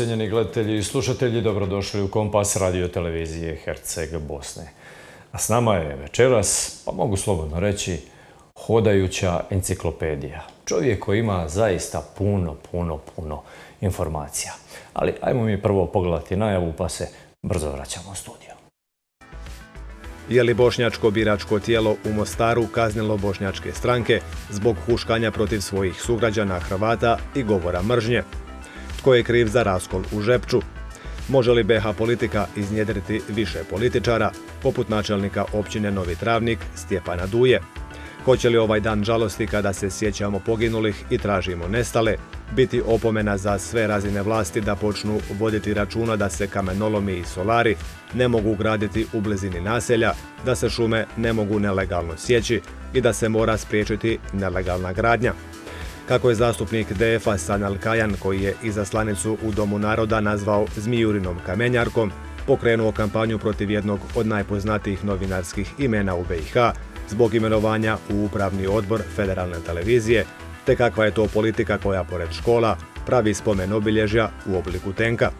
cijenjeni gledatelji i slušatelji. Dobrodošli u Kompas radio televizije Herceg Bosne. A s nama je večeras, pa mogu slobodno reći, hodajuća enciklopedija. Čovjek koji ima zaista puno, puno, puno informacija. Ali ajmo mi prvo pogledati najavu pa se brzo vraćamo u studio. Je li bošnjačko biračko tijelo u Mostaru kaznilo bošnjačke stranke zbog huškanja protiv svojih sugrađana Hrvata i govora mržnje? Tko je kriv za raskol u Žepču? Može li BH politika iznjedriti više političara, poput načelnika općine Novi Travnik Stjepana Duje? Hoće li ovaj dan žalosti kada se sjećamo poginulih i tražimo nestale, biti opomena za sve razine vlasti da počnu voditi računa da se kamenolomi i solari ne mogu graditi u blizini naselja, da se šume ne mogu nelegalno sjeći i da se mora spriječiti nelegalna gradnja? Kako je zastupnik DF-a Sanal Kajan, koji je izaslanicu u Domu naroda nazvao Zmijurinom kamenjarkom, pokrenuo kampanju protiv jednog od najpoznatijih novinarskih imena u BiH zbog imenovanja u upravni odbor federalne televizije, te kakva je to politika koja pored škola pravi spomen obilježja u obliku tenka.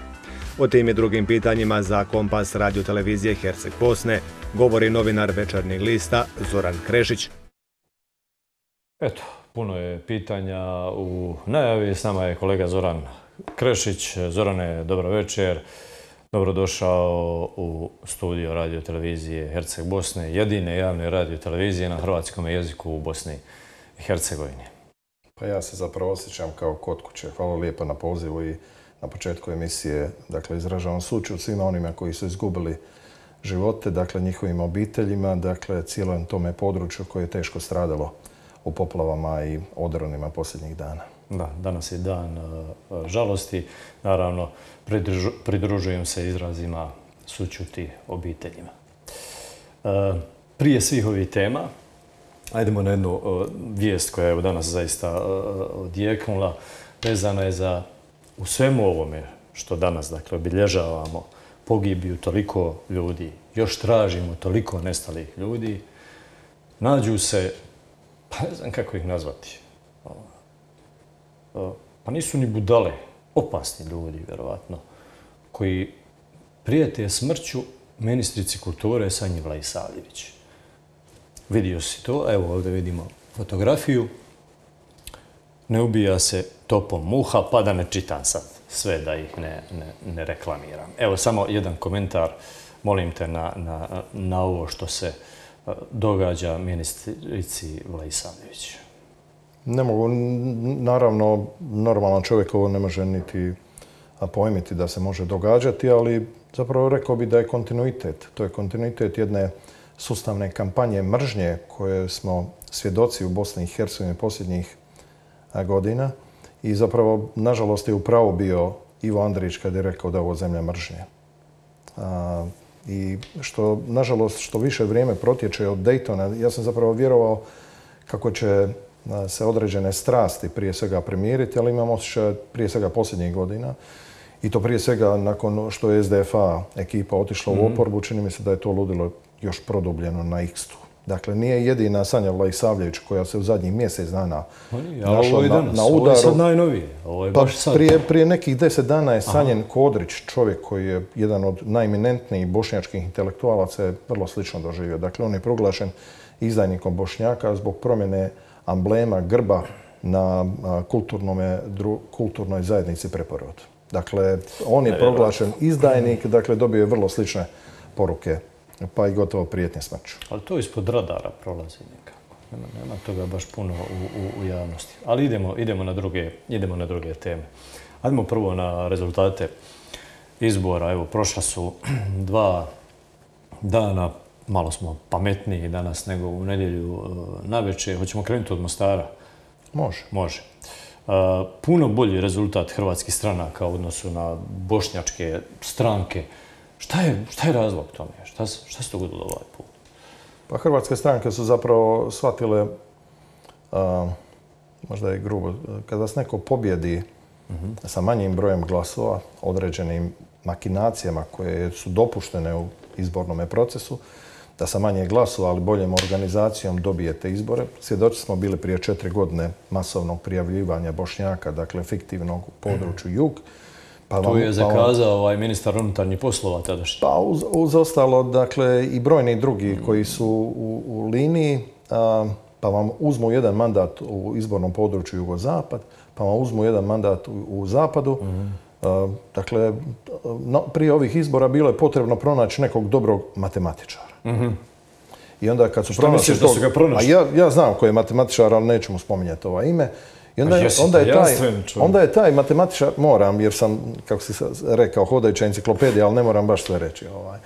O tim i drugim pitanjima za kompas radio televizije Herceg Bosne govori novinar večernjeg lista Zoran Krešić. Eto, puno je pitanja u najavi. S nama je kolega Zoran Krešić. Zorane, dobro večer. Dobrodošao u studio radio televizije Herceg Bosne, jedine javne radio televizije na hrvatskom jeziku u Bosni i Hercegovini. Pa ja se zapravo osjećam kao kod kuće. Hvala lijepo na pozivu i na početku emisije. Dakle, izražavam sučut svima onima koji su izgubili živote, dakle njihovim obiteljima, dakle cijelom tome području koje je teško stradalo u poplavama i odronima posljednjih dana. Da, danas je dan e, žalosti. Naravno, pridružujem se izrazima sućuti obiteljima. E, prije svih ovih tema, ajdemo na jednu e, vijest koja je danas zaista odjeknula. Vezana je za u svemu ovome što danas dakle, obilježavamo pogibiju toliko ljudi, još tražimo toliko nestalih ljudi, nađu se pa ne znam kako ih nazvati. Pa nisu ni budale, opasni ljudi, vjerovatno, koji prijete smrću ministrici kulture Sanji Vlajsavljević. Vidio si to, evo ovdje vidimo fotografiju. Ne ubija se topom muha, pa da ne čitam sad sve da ih ne, ne, ne reklamiram. Evo samo jedan komentar, molim te, na, na, na ovo što se događa ministrici Vlajsavljević? Ne mogu, naravno, normalan čovjek ovo ne može niti pojmiti da se može događati, ali zapravo rekao bi da je kontinuitet. To je kontinuitet jedne sustavne kampanje mržnje koje smo svjedoci u Bosni i Hercegovini posljednjih godina. I zapravo, nažalost, je upravo bio Ivo Andrić kad je rekao da je ovo zemlja mržnje. I što, nažalost, što više vrijeme protječe od Daytona, ja sam zapravo vjerovao kako će se određene strasti prije svega primiriti, ali imam osjećaj prije svega posljednjih godina. I to prije svega nakon što je SDFA ekipa otišla u mhm. oporbu, čini mi se da je to ludilo još produbljeno na x Dakle, nije jedina Sanja Vlajsavljević koja se u zadnjih mjesec dana našla na, na udaru. Ovo je sad najnovije. Ovo je pa baš sad. Prije, prije nekih deset dana je Sanjen Kodrić, čovjek koji je jedan od najeminentnijih bošnjačkih intelektualaca, je vrlo slično doživio. Dakle, on je proglašen izdajnikom Bošnjaka zbog promjene amblema, grba na kulturnoj zajednici Preporod. Dakle, on je proglašen izdajnik, dakle, dobio je vrlo slične poruke pa i gotovo prijetnje smrću. Ali to ispod radara prolazi nekako. Nema, toga baš puno u, javnosti. Ali idemo, idemo, na druge, idemo na druge teme. Ademo prvo na rezultate izbora. Evo, prošla su dva dana, malo smo pametniji danas nego u nedjelju e, na večer. Hoćemo krenuti od Mostara? Može. Može. E, puno bolji rezultat hrvatskih stranaka u odnosu na bošnjačke stranke. Šta je, šta je razlog tome? Šta, šta se dogodilo ovaj put? Pa hrvatske stranke su zapravo shvatile, možda je grubo, kada vas neko pobjedi sa manjim brojem glasova, određenim makinacijama koje su dopuštene u izbornom procesu, da sa manje glasova, ali boljom organizacijom dobijete izbore. Svjedoci smo bili prije četiri godine masovnog prijavljivanja Bošnjaka, dakle fiktivnog u području Jug Pa tu je zakazao ovaj ministar unutarnjih poslova tadašnji. Pa uz, ostalo, dakle, i brojni drugi koji su u, liniji, pa vam uzmu jedan mandat u izbornom području Jugozapad, pa vam uzmu jedan mandat u, zapadu. Mhm. dakle, prije ovih izbora bilo je potrebno pronaći nekog dobrog matematičara. Mhm. I onda kad su pronašli da su ga pronašli? A ja, ja znam koji je matematičar, ali neću mu spominjati ovo ime. I onda, je, onda, je taj, onda je taj matematičar, moram jer sam, kako si rekao, hodajuća enciklopedija, ali ne moram baš sve reći. Ovaj.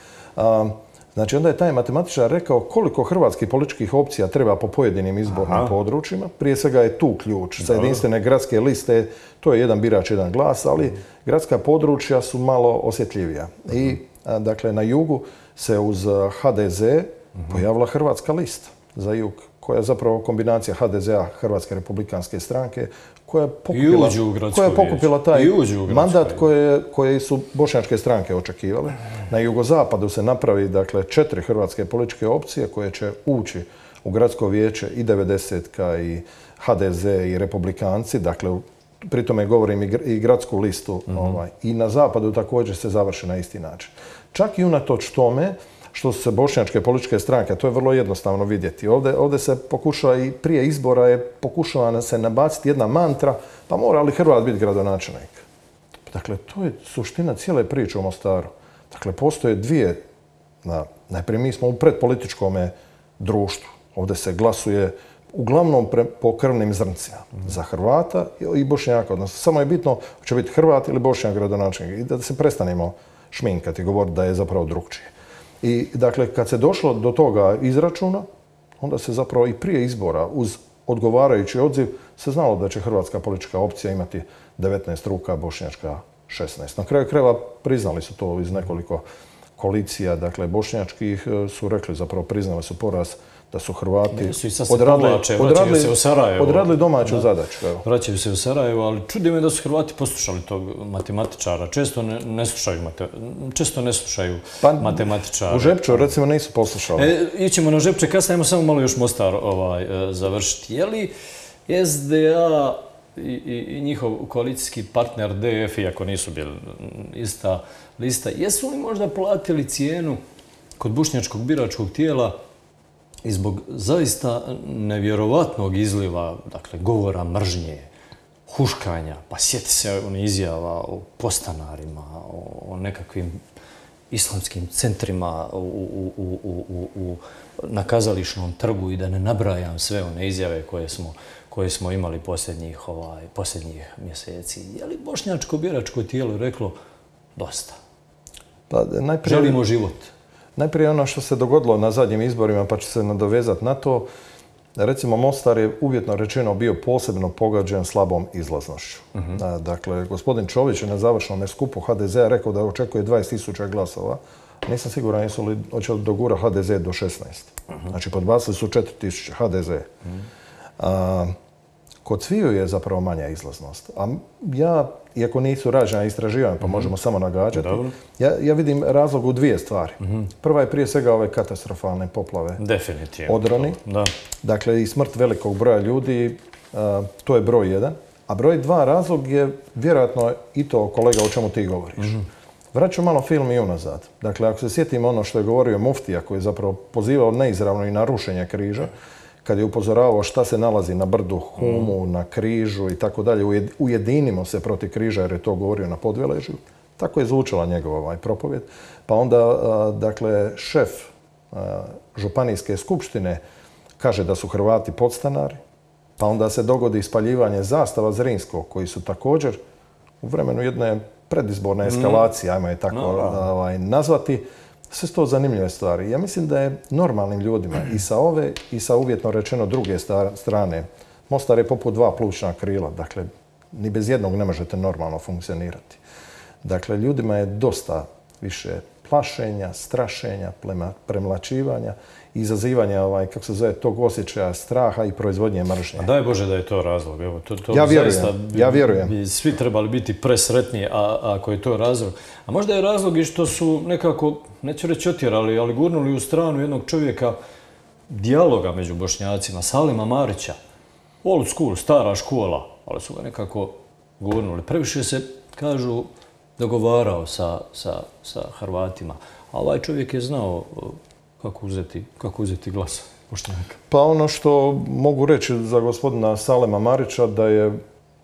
znači onda je taj matematičar rekao koliko hrvatskih političkih opcija treba po pojedinim izbornim područjima. Prije svega je tu ključ. Za jedinstvene gradske liste to je jedan birač, jedan glas, ali gradska područja su malo osjetljivija. I dakle na jugu se uz HDZ pojavila hrvatska lista za jug koja je zapravo kombinacija HDZ-a, Hrvatske republikanske stranke, koja je pokupila, koja je pokupila taj mandat koje, koje su bošnjačke stranke očekivale. Na jugozapadu se napravi dakle, četiri hrvatske političke opcije koje će ući u gradsko vijeće i 90-ka i HDZ i republikanci, dakle pri tome govorim i gradsku listu. Mhm. ovaj, I na zapadu također se završi na isti način. Čak i unatoč tome, što su se bošnjačke političke stranke, to je vrlo jednostavno vidjeti. Ovdje, ovdje se pokušava i prije izbora je pokušava se nabaciti jedna mantra, pa mora li Hrvat biti gradonačelnik? Dakle, to je suština cijele priče u Mostaru. Dakle, postoje dvije, na, najprije mi smo u predpolitičkom društvu. Ovdje se glasuje uglavnom po krvnim zrncima. Za Hrvata i Bošnjaka. Odnosno, samo je bitno će biti Hrvat ili Bošnjak gradonačelnik. I da se prestanemo šminkati govoriti da je zapravo drugčije. I dakle, kad se došlo do toga izračuna, onda se zapravo i prije izbora uz odgovarajući odziv se znalo da će hrvatska politička opcija imati 19 ruka, bošnjačka 16. Na kraju krajeva priznali su to iz nekoliko koalicija, dakle bošnjačkih su rekli zapravo priznali su poraz da su Hrvati odradili, se u Sarajevo. odradili domaću zadaću. Vraćaju se u Sarajevo, ali čudi me da su Hrvati poslušali tog matematičara. Često ne, slušaju, često ne slušaju pa, matematičara. U Žepču recimo nisu poslušali. E, ićemo na Žepče, kasnije ajmo samo malo još Mostar ovaj, e, završiti. Je li SDA i, i, njihov koalicijski partner DF, iako nisu bili ista lista, jesu li možda platili cijenu kod bušnjačkog biračkog tijela i zbog zaista nevjerovatnog izliva, dakle, govora mržnje, huškanja, pa sjeti se on izjava o postanarima, o, nekakvim islamskim centrima u, na kazališnom trgu i da ne nabrajam sve one izjave koje smo, koje smo imali posljednjih, ovaj, posljednjih mjeseci. Je li bošnjačko biračko tijelo reklo dosta? Pa, najprije... Želimo život. Najprije ono što se dogodilo na zadnjim izborima, pa ću se nadovezati na to, Recimo, Mostar je uvjetno rečeno bio posebno pogađen slabom izlaznošću. Mhm. Dakle, gospodin Čović je na završnom skupu HDZ-a rekao da očekuje 20.000 glasova. Nisam siguran jesu li hoće li dogura HDZ do 16. Mhm. Znači, podbacili su 4.000 HDZ. Mhm. Kod sviju je zapravo manja izlaznost. A ja, iako nisu rađena istraživanja, pa mhm. možemo samo nagađati, ja, vidim razlog u dvije stvari. Mhm. Prva je prije svega ove katastrofalne poplave. Definitivno. Odroni. Da. Dakle, i smrt velikog broja ljudi, to je broj jedan. A broj dva razlog je vjerojatno i to, kolega, o čemu ti govoriš. mm Vraću malo film i unazad. Dakle, ako se sjetimo ono što je govorio Muftija, koji je zapravo pozivao neizravno i na rušenje križa, kad je upozoravao šta se nalazi na brdu Humu, mm. na križu i tako dalje, ujedinimo se protiv križa jer je to govorio na podveležju. Tako je zvučala njegova ovaj propovjed. Pa onda, dakle, šef županijske skupštine kaže da su Hrvati podstanari, pa onda se dogodi ispaljivanje zastava Zrinskog, koji su također u vremenu jedne predizborne mm. eskalacije, ajmo je tako ovaj, nazvati, sve su to zanimljive stvari. Ja mislim da je normalnim ljudima i sa ove i sa uvjetno rečeno druge strane. Mostar je poput dva plućna krila, dakle ni bez jednog ne možete normalno funkcionirati. Dakle, ljudima je dosta više plašenja, strašenja, premlačivanja izazivanja, ovaj, kako se zove, tog osjećaja straha i proizvodnje mržnje. A daj Bože da je to razlog. Evo, to, to ja vjerujem, ja vjerujem. Bi svi trebali biti presretni a, ako je to razlog. A možda je razlog i što su nekako, neću reći otjerali, ali gurnuli u stranu jednog čovjeka dijaloga među bošnjacima, Salima Marića. Old school, stara škola, ali su ga nekako gurnuli. Previše se, kažu, dogovarao sa, Hrvatima. A ovaj čovjek je znao kako uzeti, kako uzeti glas Bošnjaka. Pa ono što mogu reći za gospodina Salema Marića da je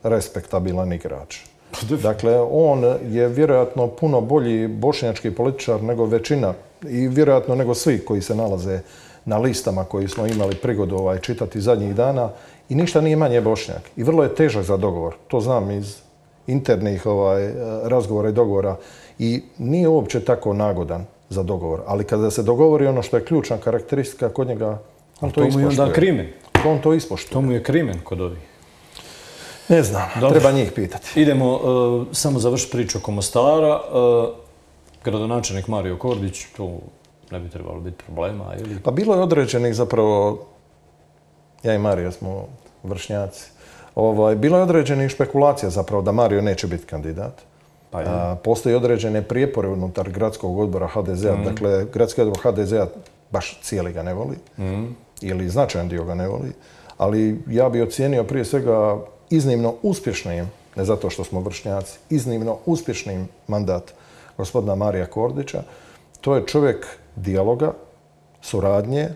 respektabilan igrač. Pa dakle, on je vjerojatno puno bolji bošnjački političar nego većina i vjerojatno nego svi koji se nalaze na listama koji smo imali prigodu ovaj, čitati zadnjih dana i ništa nije manje bošnjak. I vrlo je težak za dogovor. To znam iz internih ovaj, razgovora i dogovora. I nije uopće tako nagodan za dogovor. Ali kada se dogovori ono što je ključna karakteristika kod njega, on to, to mu je onda krimen. On to ispoštuje. To mu je krimen kod ovih. Ne znam, treba njih pitati. Idemo uh, samo završiti priču oko Mostara. Uh, gradonačelnik Mario Kordić, tu ne bi trebalo biti problema, ili? Pa bilo je određenih zapravo, ja i Mario smo vršnjaci, ovaj, bilo je određenih špekulacija zapravo da Mario neće biti kandidat. Pa postoji određene prijepore unutar gradskog odbora HDZ-a. Mm. Dakle, gradski odbor HDZ-a baš cijeli ga ne voli. Mm. Ili značajan dio ga ne voli. Ali ja bi ocijenio prije svega iznimno uspješnim, ne zato što smo vršnjaci, iznimno uspješnim mandat gospodina Marija Kordića. To je čovjek dijaloga, suradnje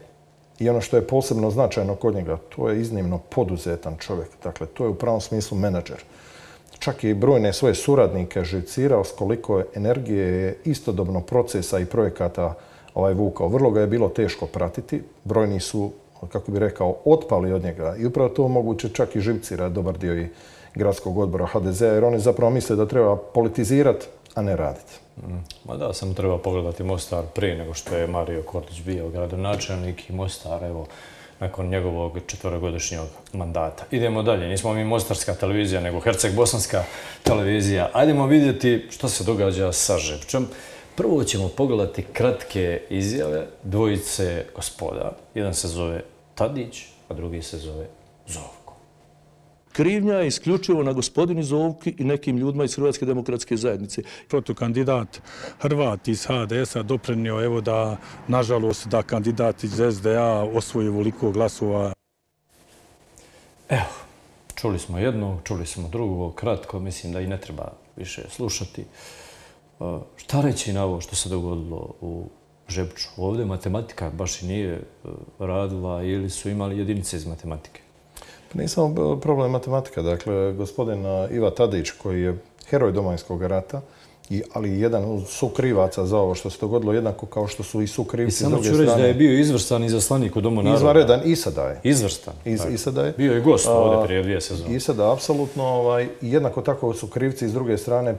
i ono što je posebno značajno kod njega, to je iznimno poduzetan čovjek. Dakle, to je u pravom smislu menadžer. Čak i brojne svoje suradnike živcirao s koliko energije je istodobno procesa i projekata ovaj vukao. Vrlo ga je bilo teško pratiti. Brojni su, kako bi rekao, otpali od njega. I upravo to moguće čak i živcira dobar dio i gradskog odbora HDZ-a, jer oni zapravo misle da treba politizirati, a ne raditi. Mm. Ma da, samo treba pogledati Mostar prije nego što je Mario Kortić bio gradonačelnik i Mostar, evo, nakon njegovog četvorogodišnjeg mandata. Idemo dalje, nismo mi Mostarska televizija, nego Herceg-Bosanska televizija. Ajdemo vidjeti što se događa sa Žepčom. Prvo ćemo pogledati kratke izjave dvojice gospoda. Jedan se zove Tadić, a drugi se zove Zov krivnja je isključivo na gospodini Zovki i nekim ljudima iz Hrvatske demokratske zajednice. Protukandidat Hrvat iz HDS-a doprenio evo da, nažalost, da kandidat iz SDA osvoji voliko glasova. Evo, čuli smo jedno, čuli smo drugo, kratko, mislim da i ne treba više slušati. E, šta reći na ovo što se dogodilo u Žepču? Ovdje matematika baš i nije e, radila ili su imali jedinice iz matematike? Nije samo problem matematika. Dakle, gospodin Iva Tadić, koji je heroj domovinskog rata, i, ali jedan od sukrivaca za ovo što se dogodilo, jednako kao što su i sukrivci s druge strane. Samo ću reći da je bio izvrstan izaslanik u Domu naroda. Izvanredan i sada je. Izvrstan. I, sada je. Bio je gost ovdje prije dvije sezone. I sada, apsolutno. Ovaj, jednako tako su krivci s druge strane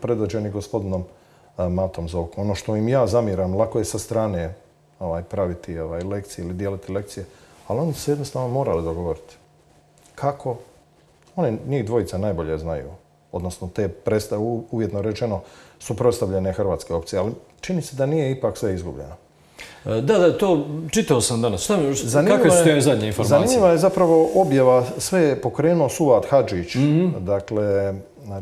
predvođeni gospodinom Matom Zovkom. Ono što im ja zamiram, lako je sa strane ovaj, praviti ovaj, lekcije ili dijeliti lekcije, ali oni su jednostavno morali dogovoriti kako, oni njih dvojica najbolje znaju. Odnosno te predstave, uvjetno rečeno, suprotstavljene hrvatske opcije. Ali čini se da nije ipak sve izgubljeno. E, da, da, to čitao sam danas. Šta mi, kakve su te zadnje informacije? Zanimljiva je zapravo objava, sve je pokrenuo Suvat Hadžić, mhm. dakle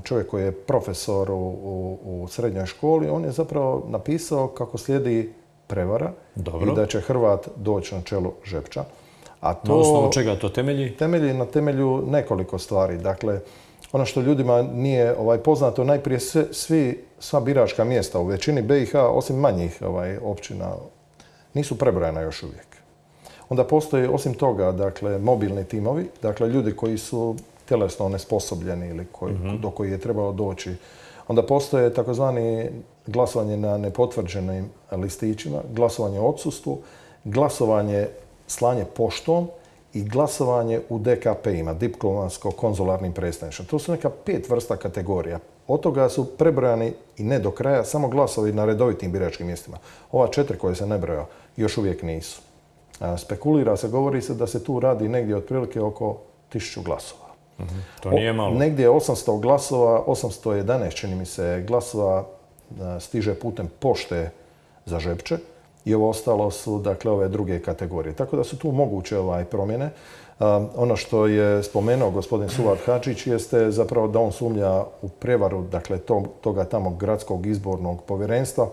čovjek koji je profesor u, u, srednjoj školi, on je zapravo napisao kako slijedi prevara i da će Hrvat doći na čelu Žepča. A to, na osnovu čega to temelji? Temelji na temelju nekoliko stvari. Dakle, ono što ljudima nije ovaj, poznato, najprije svi, sva biračka mjesta u većini BiH, osim manjih ovaj, općina, nisu prebrojena još uvijek. Onda postoje, osim toga, dakle, mobilni timovi, dakle, ljudi koji su tjelesno nesposobljeni ili mhm. do koji je trebalo doći. Onda postoje takozvani glasovanje na nepotvrđenim listićima, glasovanje o odsustvu, glasovanje slanje poštom i glasovanje u DKP-ima, diplomatsko-konzularnim predstavništvom. To su neka pet vrsta kategorija. Od toga su prebrojani i ne do kraja samo glasovi na redovitim biračkim mjestima. Ova četiri koje se ne broja još uvijek nisu. Spekulira se, govori se da se tu radi negdje otprilike oko tisuću glasova. Mhm, to nije malo. negdje 800 glasova, 811 čini mi se glasova stiže putem pošte za Žepče i ovo ostalo su dakle ove druge kategorije. Tako da su tu moguće ovaj promjene. ono što je spomenuo gospodin Suvat Hačić jeste zapravo da on sumnja u prevaru dakle toga tamo gradskog izbornog povjerenstva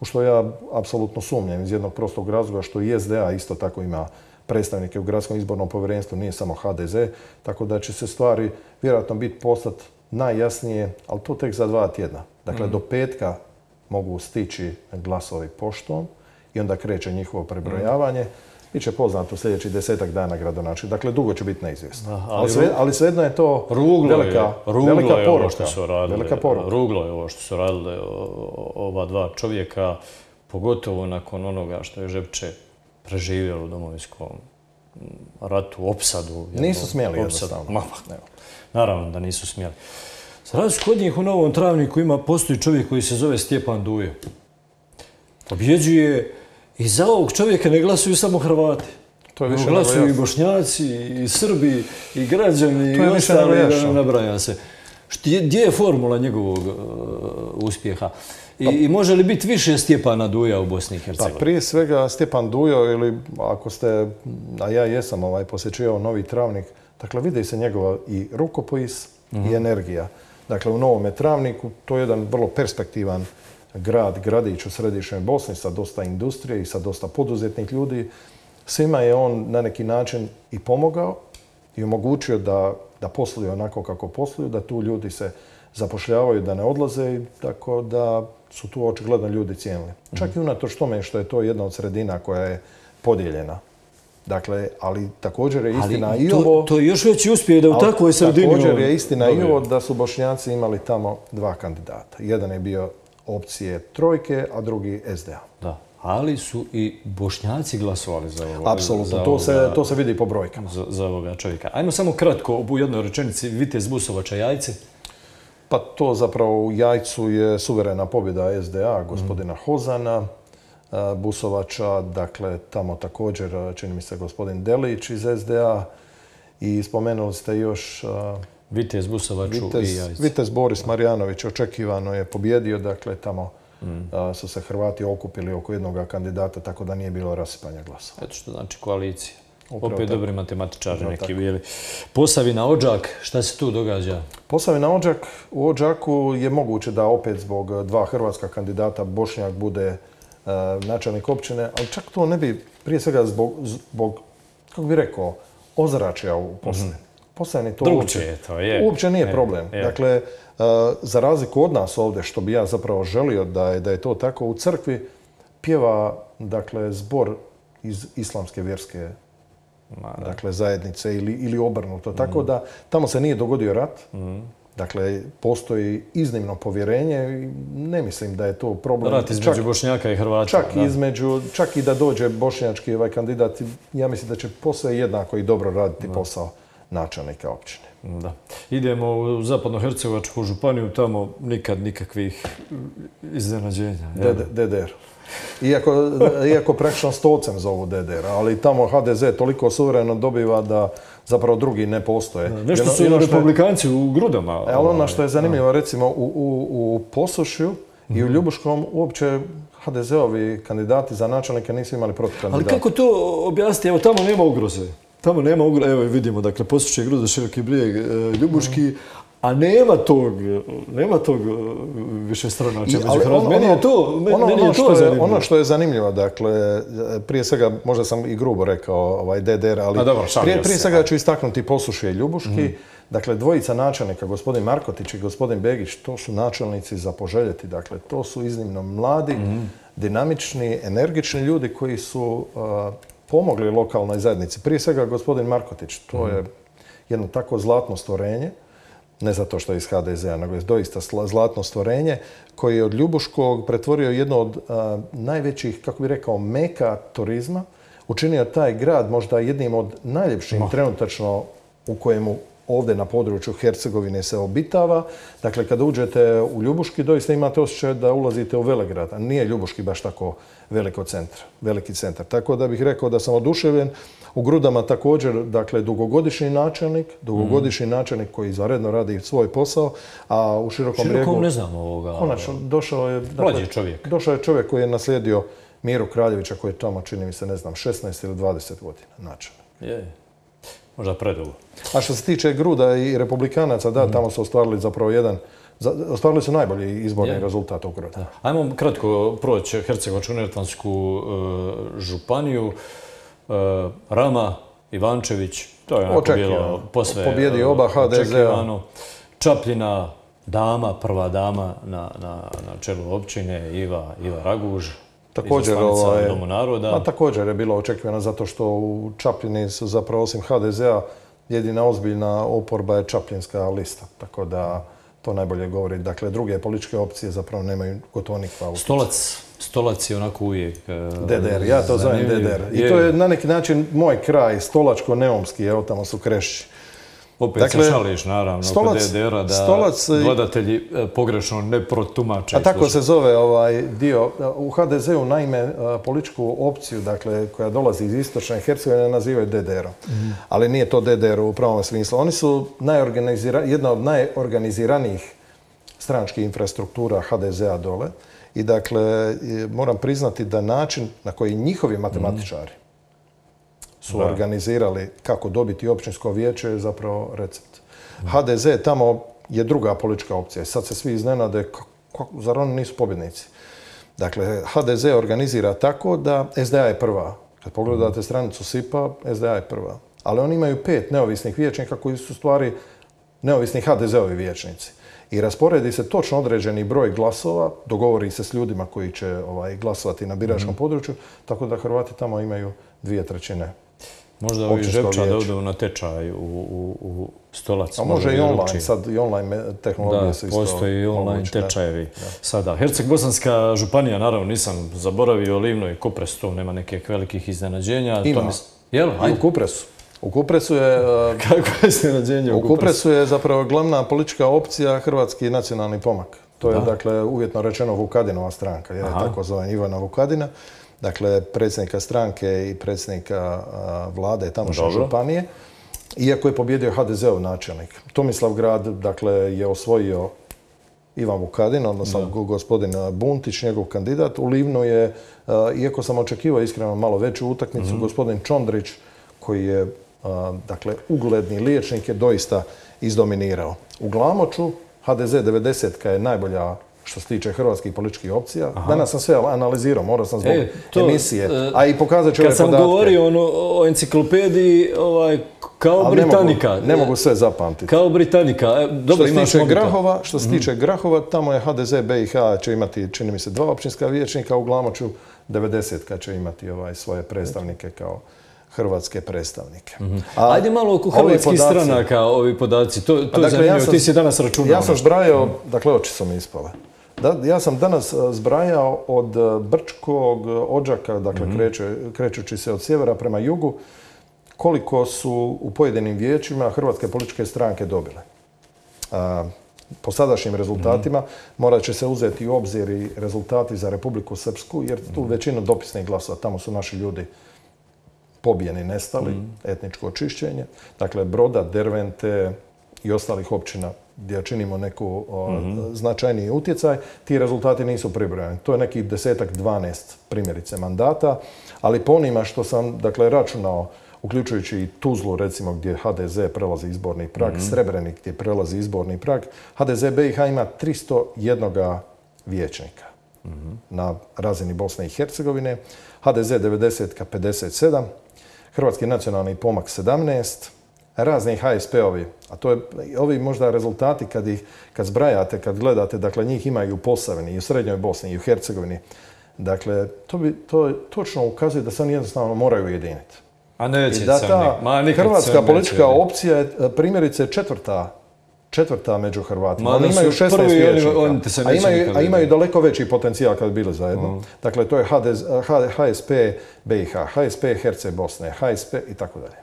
u što ja apsolutno sumnjam iz jednog prostog razloga što i SDA isto tako ima predstavnike u gradskom izbornom povjerenstvu, nije samo HDZ, tako da će se stvari vjerojatno biti postat najjasnije, ali to tek za dva tjedna. Dakle, do petka mogu stići glasovi poštom i onda kreće njihovo prebrojavanje. Biće poznato sljedećih desetak dana gradonačelnik. Dakle, dugo će biti neizvjesno. Ali ali, sve, ali svejedno je to Ruglo velika, je, ruglo velika je poruka. ovo što su radili. Velika poruka. Ruglo je ovo što su radili ova dva čovjeka, pogotovo nakon onoga što je Žepče preživjelo u domovinskom ratu, opsadu. Nisu smjeli opsadu. jednostavno. Ma, ma, naravno da nisu smjeli. Za razliku od njih u Novom Travniku ima, postoji čovjek koji se zove Stjepan Duje. Pobjeđuje i za ovog čovjeka ne glasuju samo Hrvati. To je više glasuju i. Bošnjaci, i Srbi, i građani, To je i ostali, da ne nabraja se. Gdje je formula njegovog e, uspjeha? I, I može li biti više Stjepana Duja u Bosni i Pa Hercegovini? prije svega Stjepan Dujo ili ako ste, a ja jesam ovaj, posjećivao Novi Travnik, dakle vidi se njegova i rukopis i energija. Dakle u Novome Travniku to je jedan vrlo perspektivan grad, gradić u središnjoj Bosni sa dosta industrije i sa dosta poduzetnih ljudi. Svima je on na neki način i pomogao i omogućio da, da posluju onako kako posluju, da tu ljudi se zapošljavaju, da ne odlaze i tako da su tu očigledno ljudi cijenili. Čak i unatoč tome što je to jedna od sredina koja je podijeljena. Dakle, ali također je istina Ali i to, ovo... to je još veći uspjeh da u takvoj sredini... Također je istina i ovo da su Bošnjaci imali tamo dva kandidata. Jedan je bio opcije trojke, a drugi SDA. Da. Ali su i Bošnjaci glasovali za ovo. Apsolutno, to se, to se vidi po brojkama. za, za ovoga čovjeka. Ajmo samo kratko u jednoj rečenici. Vitez Busovača jajce. Pa to zapravo u Jajcu je suverena pobjeda SDA, gospodina Hozana, a, Busovača, dakle tamo također a, čini mi se gospodin Delić iz SDA i spomenuli ste još a, Vitez Busovaču i Vitez, Boris Marjanović očekivano je pobjedio, dakle tamo a, su se Hrvati okupili oko jednog kandidata, tako da nije bilo rasipanja glasa. Eto što znači koalicija. Upravo Opet tako. dobri matematičari Upravo neki tako. bili. Posavina Odžak, šta se tu događa? Posavina Odžak, u Odžaku je moguće da opet zbog eh, dva hrvatska kandidata Bošnjak bude e, načelnik općine, ali čak to ne bi, prije svega zbog, zbog kako bi rekao, ozračja u Posavini. Posavini to uopće, je to, je. uopće nije Je, problem. je. Dakle, e, za razliku od nas ovdje, što bi ja zapravo želio da je, da je to tako, u crkvi pjeva dakle, zbor iz islamske vjerske Ma, da. dakle zajednice ili, ili obrnuto. Tako da tamo se nije dogodio rat. Dakle, postoji iznimno povjerenje i ne mislim da je to problem. Rat između čak, Bošnjaka i Hrvata. čak, da. između, čak i da dođe bošnjački ovaj kandidat, ja mislim da će posve jednako i dobro raditi posao načelnika općine. Da. Idemo u zapadnohercegovačku županiju, tamo nikad nikakvih iznenađenja. DDR. Iako, iako praktično stolcem zovu DDR, ali tamo HDZ toliko suvereno dobiva da zapravo drugi ne postoje. Nešto su i ono što je- republikanci u grudama. E, ali ono ovaj, što je zanimljivo, recimo u, u, u Posušju i u Mhm. Ljubuškom uopće HDZ-ovi kandidati za načelnike nisu imali protiv Ali kandidata. kako to objasniti? Evo, tamo nema ugroze. Tamo nema ugroze. Evo vidimo, dakle, Posušće gruda, Široki brijeg, e, Ljubuški, a nema tog, nema tog e, više stranača I- među ali Hrvatima. Meni je to, meni, ono, meni ono je što to je, zanimljivo. ono što je zanimljivo, dakle, prije svega, možda sam i grubo rekao ovaj DDR, ali A dobro, šalio prije, svega ću istaknuti Posušje Ljubuški. Dakle, dvojica načelnika, gospodin Markotić i gospodin Begić, to su načelnici za poželjeti. Dakle, to su iznimno mladi, dinamični, energični ljudi koji su uh, pomogli lokalnoj zajednici. Prije svega gospodin Markotić, to je jedno tako zlatno stvorenje, ne zato što je iz HDZ-a, nego je doista zlatno stvorenje, koji je od Ljubuškog pretvorio jedno od a, najvećih, kako bi rekao, meka turizma, učinio taj grad možda jednim od najljepšim trenutačno u kojemu ovdje na području Hercegovine se obitava. Dakle, kada uđete u Ljubuški, doista imate osjećaj da ulazite u Velegrad, a nije Ljubuški baš tako veliko centar, veliki centar. Tako da bih rekao da sam oduševljen. U Grudama također, dakle, dugogodišnji načelnik, dugogodišnji načelnik koji izvanredno radi svoj posao, a u Širokom Širokom ne znam ovoga. Konačno, došao je... dakle, čovjek. Došao je čovjek koji je naslijedio Miru Kraljevića koji je tamo, čini mi se, ne znam, 16 ili 20 godina načelnik. Je. Možda predugo. A što se tiče Gruda i republikanaca, da, tamo su ostvarili zapravo jedan, ostvarili su najbolji izborni rezultat u Gruda. Ajmo kratko proći Hercegovačko-Neretvansku e, županiju. E, Rama, Ivančević, to je onako bilo posve Pobjedio e, oba HDZ-a. očekivano. Čapljina, dama, prva dama na, na, na čelu općine, Iva, Iva Raguž, Također, ovaj, Domu naroda. Ma, također je bilo očekivano zato što u Čapljini su zapravo osim HDZ-a jedina ozbiljna oporba je Čapljinska lista. Tako da to najbolje govori. Dakle, druge političke opcije zapravo nemaju gotovo nikakva. Stolac, stolac je onako uvijek... e, DDR, ja to zovem. DDR. I to je na neki način moj kraj, stolačko-neumski, evo tamo su krešći. Opet Dakle, se šališ, naravno, stolac- kod DDR-a da stolac gledatelji e, pogrešno ne protumače. A tako se zove ovaj dio. U HDZ-u naime a, političku opciju, dakle, koja dolazi iz istočne Hercegovine, nazivaju DDR-om. Ali nije to DDR u pravom smislu. Oni su jedna od najorganiziranijih stranačkih infrastruktura HDZ-a dole. I dakle, moram priznati da način na koji njihovi matematičari su Da. organizirali kako dobiti općinsko vijeće je zapravo recept. HDZ tamo je druga politička opcija. Sad se svi iznenade, "Ka- kako- zar oni nisu pobjednici? Dakle, HDZ organizira tako da SDA je prva. Kad pogledate stranicu SIPA, SDA je prva. Ali oni imaju pet neovisnih vijećnika koji su stvari neovisni HDZ-ovi vijećnici. I rasporedi se točno određeni broj glasova, dogovori se s ljudima koji će ovaj, glasovati na biračkom području, tako da Hrvati tamo imaju dvije trećine. Možda ovi žepča da odu na tečaj u, u, u stolac. A može i online, sad i online tehnologije Da, su isto postoji i online da. tečajevi. Sada, Herceg-Bosanska županija, naravno nisam zaboravio, Livno i Kupres, tu nema nekih velikih iznenađenja. Ima. To mi s- Jel? I Ajde. u Kupresu. U Kupresu je, uh, Kako je iznenađenje u Kupresu je zapravo glavna politička opcija Hrvatski nacionalni pomak. To je, Da. dakle, uvjetno rečeno Vukadinova stranka, ja je tako zovem Ivana Vukadina. Dakle, predsjednika stranke i predsjednika vlade tamošnje županije. Iako je pobjedio HDZ-ov načelnik. Tomislav Grad, dakle, je osvojio Ivan Vukadin, odnosno go- gospodin Buntić, njegov kandidat. U Livnu je, iako sam očekivao iskreno malo veću utakmicu, gospodin Čondrić, koji je, dakle, ugledni liječnik, je doista izdominirao. U Glamoču HDZ 90 je najbolja što se tiče hrvatskih političkih opcija. Danas sam sve analizirao, morao sam zbog E, to, emisije, e, a i pokazat ću ove Kad sam podatke. govorio ono, o enciklopediji, ovaj, kao Ali ne mogu- Britanika. Ne mogu sve zapamtiti. Kao Britanika. E, dobro, Što se tiče. Grahova, što se tiče Grahova, tamo je HDZ BiH će imati, čini mi se, dva općinska vijećnika, u Glamoču 90 kad će imati ovaj svoje predstavnike kao hrvatske predstavnike. A Ajde malo oko hrvatskih podaci- stranaka, ovi podaci. To, to je dakle, ja zanimljivo. sam- Ti si danas računao. Ja sam zbrajao, dakle oči su mi ispale. Da, ja sam danas a, zbrajao od a, Brčkog, a, Odžaka, dakle kreće- krećući se od sjevera prema jugu, koliko su u pojedinim vijećima hrvatske političke stranke dobile. A, po sadašnjim rezultatima morat će se uzeti u obzir i rezultati za Republiku Srpsku, jer tu većinu dopisnih glasova, tamo su naši ljudi pobijeni, nestali, etničko očišćenje. Dakle, Broda, Dervente i ostalih općina gdje činimo neku o, značajniji utjecaj, ti rezultati nisu pribrojani. To je nekih desetak, 12 primjerice mandata, ali po onima što sam dakle, računao, uključujući i Tuzlu, recimo, gdje HDZ prelazi izborni prag, Srebrenik gdje prelazi izborni prag, HDZ BiH ima 301 vijećnika na razini Bosne i Hercegovine, HDZ 90 57, Hrvatski nacionalni pomak 17, razni HSP-ovi, a to je ovi možda rezultati kad ih kad zbrajate, kad gledate, dakle njih ima i u Posavini, i u Srednjoj Bosni, i u Hercegovini. Dakle, to, bi, to točno ukazuje da se oni jednostavno moraju ujediniti. A neće I da ta ma, hrvatska politička opcija je primjerice četvrta četvrta među Hrvatima. Ma, Oni imaju su 16 prvi, oni- vijećnika, oni te se a imaju, a imaju daleko veći potencijal kad bi bili zajedno. Dakle, to je HDZ, HSP BiH, HSP Herce Bosne, HSP i tako dalje.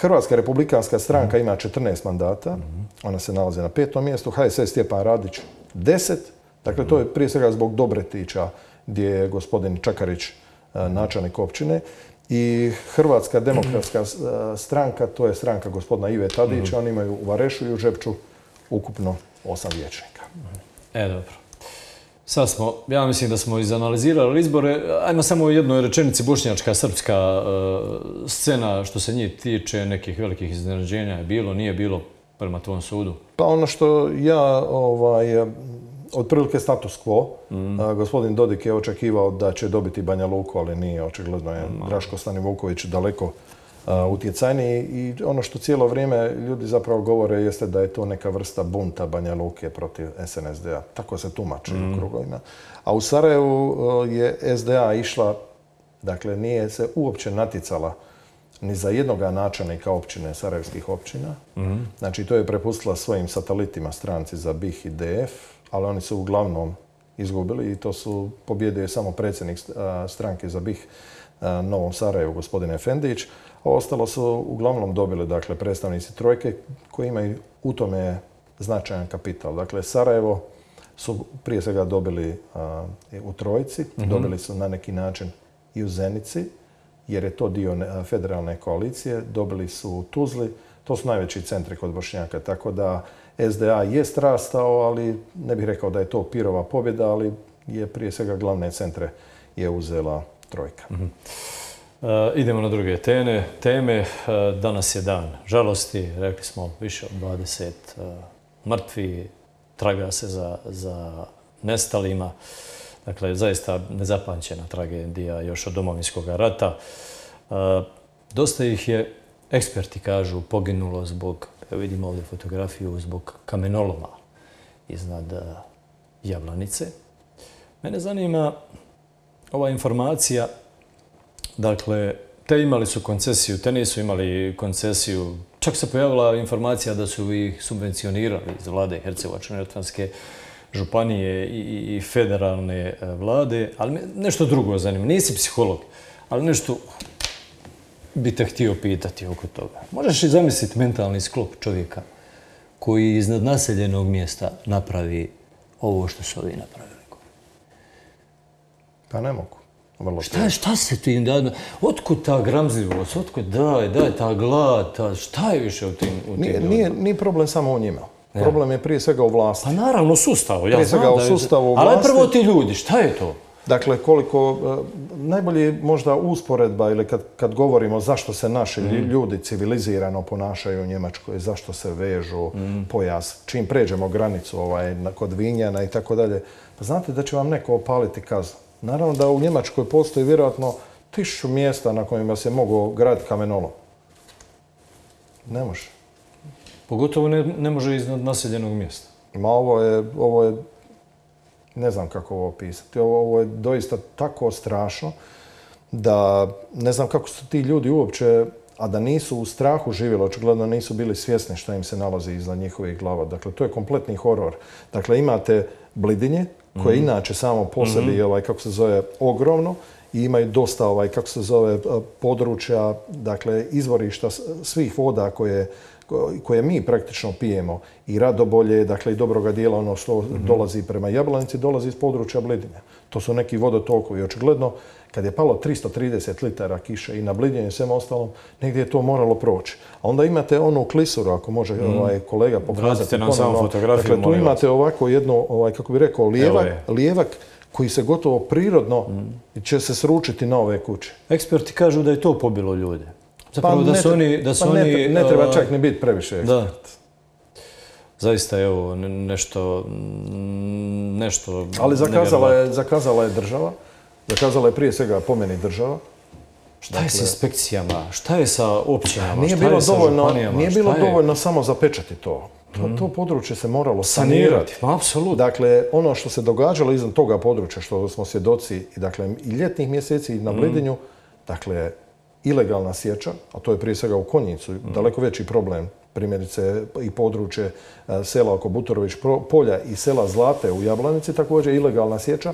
Hrvatska republikanska stranka ima 14 mandata, ona se nalazi na petom mjestu, HSS Stjepan Radić 10, dakle to je prije svega zbog Dobretića gdje je gospodin Čakarić a, načelnik općine i Hrvatska demokratska a, stranka, to je stranka gospodina Ive Tadića, oni imaju u Varešu i u Žepču ukupno osam vijećnika. E, dobro. Sad smo, ja mislim da smo izanalizirali izbore. Ajmo samo u jednoj rečenici bošnjačka, srpska e, scena što se njih tiče, nekih velikih iznenađenja je bilo, nije bilo prema tvom sudu. Pa ono što ja, ovaj, otprilike status quo, a, gospodin Dodik je očekivao da će dobiti Banja Luku, ali nije, očigledno je Draško Stanivuković daleko utjecajniji i ono što cijelo vrijeme ljudi zapravo govore jeste da je to neka vrsta bunta Banja Luke protiv SNSD-a. Tako se tumači u krugovima. A u Sarajevu je SDA išla, dakle nije se uopće naticala ni za jednoga načelnika općine, sarajevskih općina. Znači to je prepustila svojim satelitima stranci za BiH i DF, ali oni su uglavnom izgubili i to su pobjedio je samo predsjednik stranke za BiH Novom Sarajevu, gospodin Efendić. A ostalo su uglavnom dobili dakle, predstavnici trojke koji imaju u tome značajan kapital. Dakle, Sarajevo su prije svega dobili u Trojci, dobili su na neki način i u Zenici, jer je to dio federalne koalicije, dobili su u Tuzli, to su najveći centri kod Bošnjaka, tako da SDA je rastao, ali ne bih rekao da je to pirova pobjeda, ali je prije svega glavne centre je uzela trojka. E, idemo na druge teme. teme. E, danas je dan žalosti, rekli smo više od 20 e, mrtvi, traga se za, za nestalima. Dakle, zaista nezapamćena tragedija još od domovinskog rata. Dosta ih je, eksperti kažu, poginulo zbog, vidimo ovdje fotografiju, zbog kamenoloma iznad Javlanice. Mene zanima ova informacija, dakle, te imali su koncesiju, te nisu imali koncesiju. Čak se pojavila informacija da su ih subvencionirali iz vlade Hercegovačko-Neretvanske županije i, federalne e, vlade, ali nešto drugo zanima. Nisi psiholog, ali nešto bi te htio pitati oko toga. Možeš li zamisliti mentalni sklop čovjeka koji iznad naseljenog mjesta napravi ovo što su ovi napravili? Pa ne mogu. Vrlo šta, šta se ti da... Otkud ta gramzivost? Otkud daj, daj, ta glad, ta, šta je više u tim, u tim nije, nije, problem samo u njima. Problem je prije svega u vlasti. Pa naravno u sustavu. Ja prije svega u sustavu vlasti. Ali prvo ti ljudi, šta je to? Dakle, koliko, e, najbolje možda usporedba ili kad, kad govorimo zašto se naši mm. ljudi civilizirano ponašaju u Njemačkoj, zašto se vežu mm. pojas, čim pređemo granicu ovaj, kod Vinjana i tako dalje. Pa znate da će vam neko opaliti kaznu. Naravno da u Njemačkoj postoji vjerojatno tisuću mjesta na kojima se mogu graditi kamenolom. Ne može. Pogotovo ne, može iznad naseljenog mjesta. Ma ovo je, ovo je, ne znam kako ovo opisati, ovo, ovo je doista tako strašno da ne znam kako su ti ljudi uopće, a da nisu u strahu živjeli, očigledno nisu bili svjesni što im se nalazi iza njihovih glava. Dakle, to je kompletni horor. Dakle, imate blidinje koje je mhm. inače samo po sebi, mhm. ovaj, kako se zove, ogromno i imaju dosta, ovaj, kako se zove, područja, dakle, izvorišta svih voda koje, koje mi praktično pijemo i radobolje, dakle i dobroga dijela ono što mhm. dolazi prema Jablanici, dolazi iz područja Blidinja. To su neki vodotokovi. Očigledno, kad je palo 330 litara kiše i na Blidinju i svem ostalom, negdje je to moralo proći. A onda imate onu klisuru, ako može mm. ovaj kolega pokazati. nam samo fotografiju, Dakle, tu imate ovako jedno, ovaj, kako bi rekao, lijevak, lijevak koji se gotovo prirodno mm. će se sručiti na ove kuće. Eksperti kažu da je to pobilo ljude. Zapravo pa da su oni... Da su pa oni, ne, treba čak ni biti previše ekspert zaista je ovo nešto, nešto Ali zakazala je, zakazala je država, zakazala je prije svega po meni država. Šta je s dakle, inspekcijama? Šta je sa općinama? Nije bilo dovoljno, nije bilo dovoljno samo zapečati to. To, mhm. to područje se moralo sanirati. Pa, apsolutno. Dakle, ono što se događalo iznad toga područja, što smo svjedoci i, dakle, i ljetnih mjeseci i na mhm. Blidinju, dakle, ilegalna sjeća, a to je prije svega u Konjicu, mhm. daleko veći problem primjerice i područje e, sela oko Butorović polja i sela Zlate u Jablanici, također ilegalna sjeća,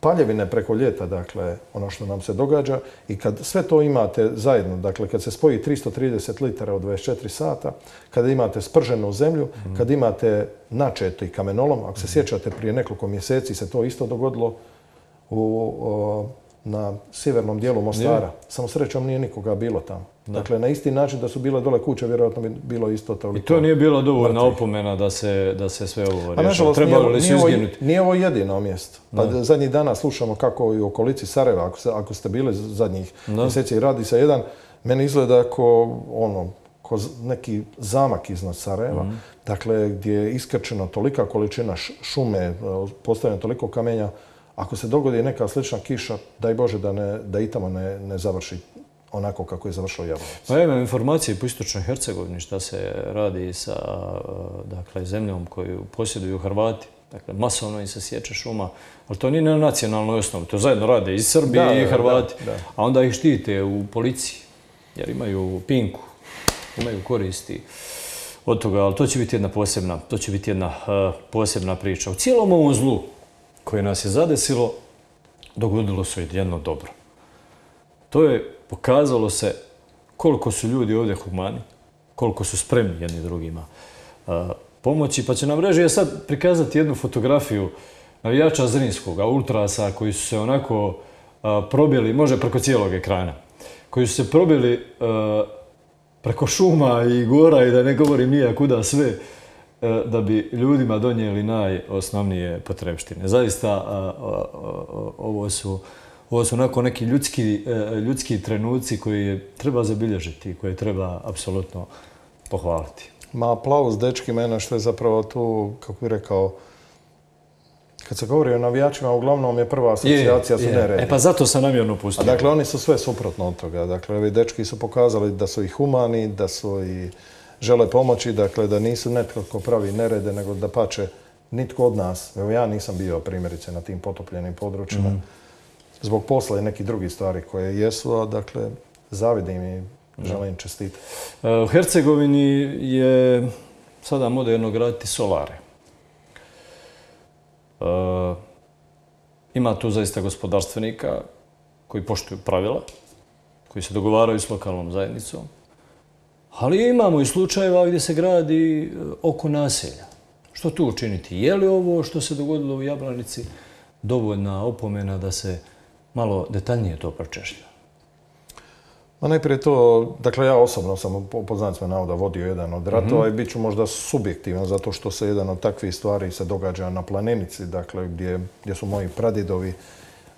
paljevine preko ljeta, dakle, ono što nam se događa i kad sve to imate zajedno, dakle, kad se spoji 330 litara od 24 sata, kada imate sprženu zemlju, mhm. kad imate načeti kamenolom, ako se mhm. sjećate prije nekoliko mjeseci se to isto dogodilo u na sjevernom dijelu Mostara. Samo srećom nije nikoga bilo tamo. Dakle, na isti način da su bile dole kuće, vjerojatno bi bilo isto toliko. I to nije bilo dovoljna opomena da se, da se sve ovo pa, nažalost, nije, nije, ovo jedino mjesto. Pa zadnjih dana slušamo kako i u okolici Sarajeva, ako, ako ste bili zadnjih mjeseci radi se jedan, meni izgleda kao ono, ko neki zamak iznad Sarajeva, mhm. dakle gdje je iskrčeno tolika količina šume, postavljeno toliko kamenja, ako se dogodi neka slična kiša, daj Bože da, ne, da i tamo ne, ne završi onako kako je završilo Jablanac. Pa ja imam informacije po istočnoj Hercegovini šta se radi sa dakle, zemljom koju posjeduju Hrvati. Dakle, masovno im se sječe šuma, ali to nije na nacionalnoj osnovi. To zajedno rade i Srbi Da, i Hrvati. da, da. A onda ih štite u policiji, jer imaju pinku, imaju koristi od toga, ali to će biti jedna posebna, to će biti jedna eh, posebna priča. U cijelom ovom zlu koje nas je zadesilo, dogodilo se jedno dobro. To je pokazalo se koliko su ljudi ovdje humani, koliko su spremni jedni drugima pomoći. Pa će nam režija sad prikazati jednu fotografiju navijača Zrinskog, ultrasa koji su se onako probili, može preko cijelog ekrana, koji su se probili preko šuma i gora i da ne govorim nija kuda sve, da bi ljudima donijeli najosnovnije potrebštine. Zaista ovo su ovo su onako neki ljudski, ljudski trenuci koji treba zabilježiti, koje treba apsolutno pohvaliti. Ma aplauz dečki mene što je zapravo tu, kako bih rekao, kad se govori o navijačima, uglavnom je prva asocijacija su neredi. E pa zato sam namjerno pustio. A dakle, oni su sve suprotno od toga. Dakle, ovi dečki su pokazali da su i humani, da su i žele pomoći, dakle, da nisu netko ko pravi nerede, nego da pače nitko od nas. Evo ja nisam bio primjerice na tim potopljenim područjima. Mm. Zbog posla i nekih drugih stvari koje jesu, a dakle, zavidim i želim čestiti. U Hercegovini je sada moderno graditi solare. E, ima tu zaista gospodarstvenika koji poštuju pravila, koji se dogovaraju s lokalnom zajednicom, ali imamo i slučajeva gdje se gradi oko naselja. Što tu učiniti? Je li ovo što se dogodilo u Jablanici dovoljna opomena da se malo detaljnije to pročešlja? Ma najprije to, dakle ja osobno sam po znacima navoda vodio jedan od ratova mm -hmm. i bit ću možda subjektivan zato što se jedan od takvih stvari se događa na planinici, dakle gdje, gdje su moji pradidovi,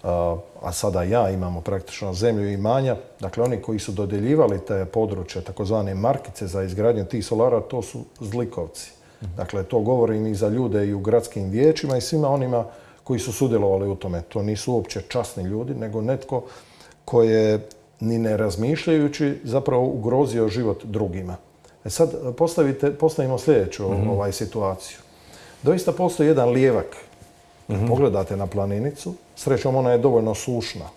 a, sada ja imamo praktično zemlju i imanja. Dakle, oni koji su dodeljivali te područje, takozvane markice za izgradnju tih solara, to su zlikovci. Dakle, to govorim i za ljude i u gradskim vijećima i svima onima koji su sudjelovali u tome. To nisu uopće časni ljudi, nego netko koji je ni ne razmišljajući zapravo ugrozio život drugima. E sad postavite, postavimo sljedeću mm -hmm. ovaj situaciju. Doista postoji jedan lijevak. -hmm. Pogledate na planinicu, srećom ona je dovoljno sušna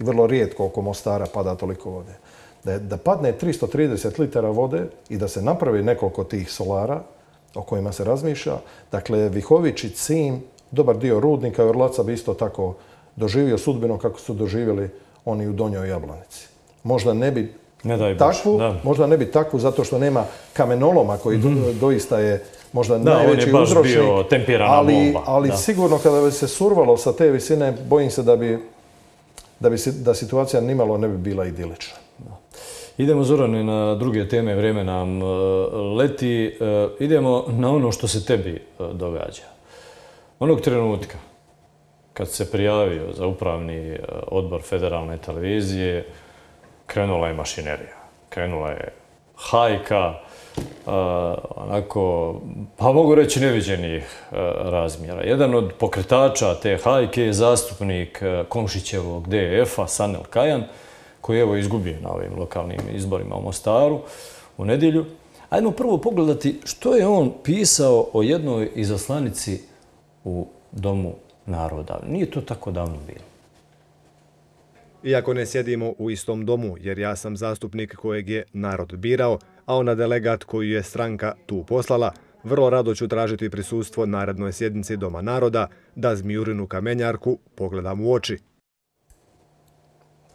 i vrlo rijetko oko Mostara pada toliko vode. Da, je, da padne 330 litara vode i da se napravi nekoliko tih solara o kojima se razmišlja, dakle Vihović i Cim, dobar dio Rudnika i Orlaca bi isto tako doživio sudbinu kako su doživjeli oni u Donjoj Jablanici. Možda ne bi ne takvu, da. možda ne bi takvu zato što nema kamenoloma koji -hmm. doista je možda da, najveći on je baš uzročnik. bio ali, bomba. ali da. sigurno kada bi se survalo sa te visine, bojim se da bi, da, bi, da situacija nimalo ne bi bila idilična. Idemo, Zorane, na druge teme. Vrijeme nam leti. Idemo na ono što se tebi događa. Onog trenutka kad se prijavio za upravni odbor federalne televizije, krenula je mašinerija. Krenula je hajka, uh, onako, pa mogu reći neviđenih razmjera. Jedan od pokretača te hajke je zastupnik Komšićevog DF-a, Sanel Kajan, koji je evo izgubio na ovim lokalnim izborima u Mostaru u nedjelju. Ajmo prvo pogledati što je on pisao o jednoj izaslanici u Domu naroda. Nije to tako davno bilo. Iako ne sjedimo u istom domu, jer ja sam zastupnik kojeg je narod birao, a ona delegat koju je stranka tu poslala, vrlo rado ću tražiti prisustvo narednoj sjednici Doma naroda da Zmijurinu kamenjarku pogledam u oči.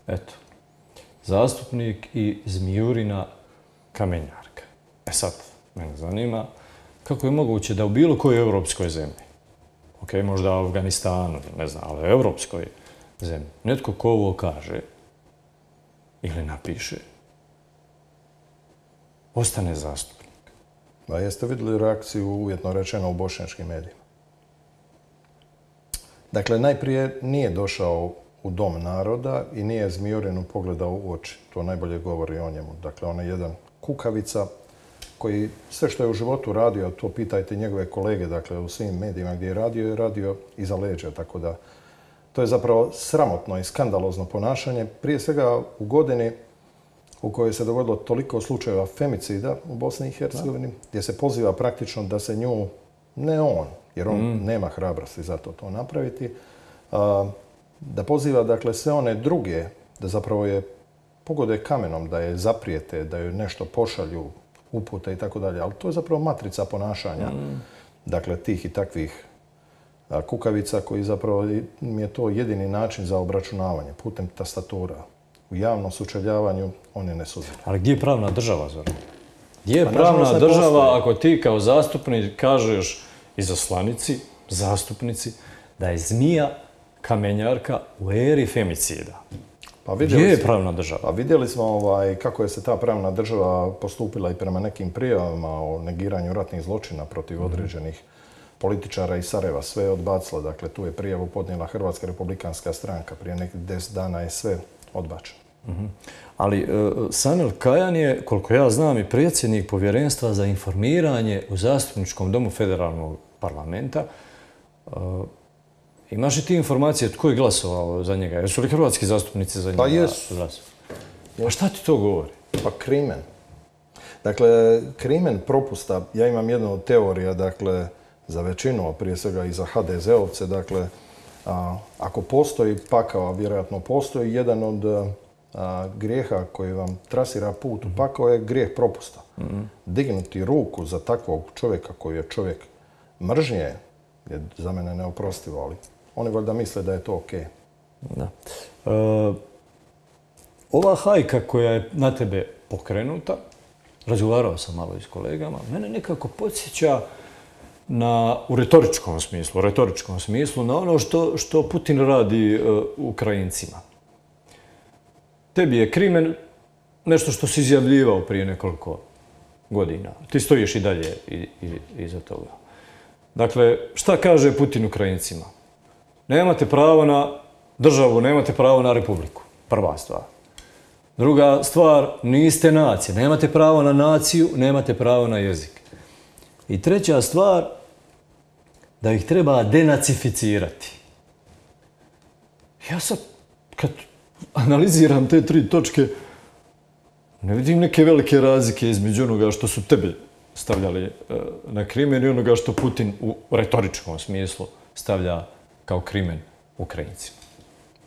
Eto, zastupnik i Zmijurina kamenjarka. E sad, mene zanima kako je moguće da u bilo kojoj evropskoj zemlji, ok, možda Afganistanu, ne znam, ali u zemlji. Netko ko ovo kaže ili napiše, ostane zastupnik. A jeste vidjeli reakciju uvjetno rečeno u bošnjačkim medijima? Dakle, najprije nije došao u dom naroda i nije Zmijurinu pogledao u oči. To najbolje govori o njemu. Dakle, on je jedan kukavica koji sve što je u životu radio, to pitajte njegove kolege, dakle, u svim medijima gdje je radio, je radio iza leđa, tako da to je zapravo sramotno i skandalozno ponašanje. Prije svega u godini u kojoj se dogodilo toliko slučajeva femicida u Bosni i Hercegovini, gdje se poziva praktično da se nju, ne on, jer on nema hrabrosti za to to napraviti, a, da poziva dakle sve one druge da zapravo je pogode kamenom, da je zaprijete, da joj nešto pošalju, upute i tako dalje. Ali to je zapravo matrica ponašanja. Dakle, tih i takvih kukavica koji zapravo mi je to jedini način za obračunavanje putem tastatura. U javnom sučeljavanju oni ne suze. Ali gdje je pravna država, Zoran? Gdje je Pa, pravna država postoji. ako ti kao zastupnik kažeš izaslanici, zastupnici, da je zmija kamenjarka u eri femicida? Pa Gdje je pravna država? Pa vidjeli smo ovaj, kako je se ta pravna država postupila i prema nekim prijavama o negiranju ratnih zločina protiv određenih političara iz Sarajeva. Sve je odbacila. Dakle, tu je prijavu podnijela Hrvatska republikanska stranka. Prije nekih deset dana je sve odbačeno. Ali e, Sanel Kajan je, koliko ja znam, i predsjednik povjerenstva za informiranje u zastupničkom domu federalnog parlamenta. E, Imaš li ti informacije tko je glasovao za njega? Jesu li hrvatski zastupnici za njega Pa jesu. Pa šta ti to govori? Pa krimen. Dakle, krimen propusta, ja imam jednu od teorija, dakle, za većinu, a prije svega i za HDZ-ovce, dakle, ako postoji pakao, a vjerojatno postoji, jedan od grijeha koji vam trasira put u pakao je grijeh propusta. Dignuti ruku za takvog čovjeka koji je čovjek mržnje je za mene neoprostivo, ali oni valjda misle da je to okej. Da. E, ova hajka koja je na tebe pokrenuta, razgovarao sam malo i s kolegama, mene nekako podsjeća na, u retoričkom smislu, retoričkom smislu, na ono što, što Putin radi e, Ukrajincima. Tebi je krimen nešto što si izjavljivao prije nekoliko godina. Ti stojiš i dalje i, i, iza toga. Dakle, šta kaže Putin Ukrajincima? Nemate pravo na državu, nemate pravo na republiku. Prva stvar. Druga stvar, niste nacija. Nemate pravo na naciju, nemate pravo na jezik. I treća stvar, da ih treba denacificirati. Ja sad, kad analiziram te tri točke, ne vidim neke velike razlike između onoga što su tebe stavljali e, na krimen i onoga što Putin u retoričkom smislu stavlja kao krimen Ukrajincima.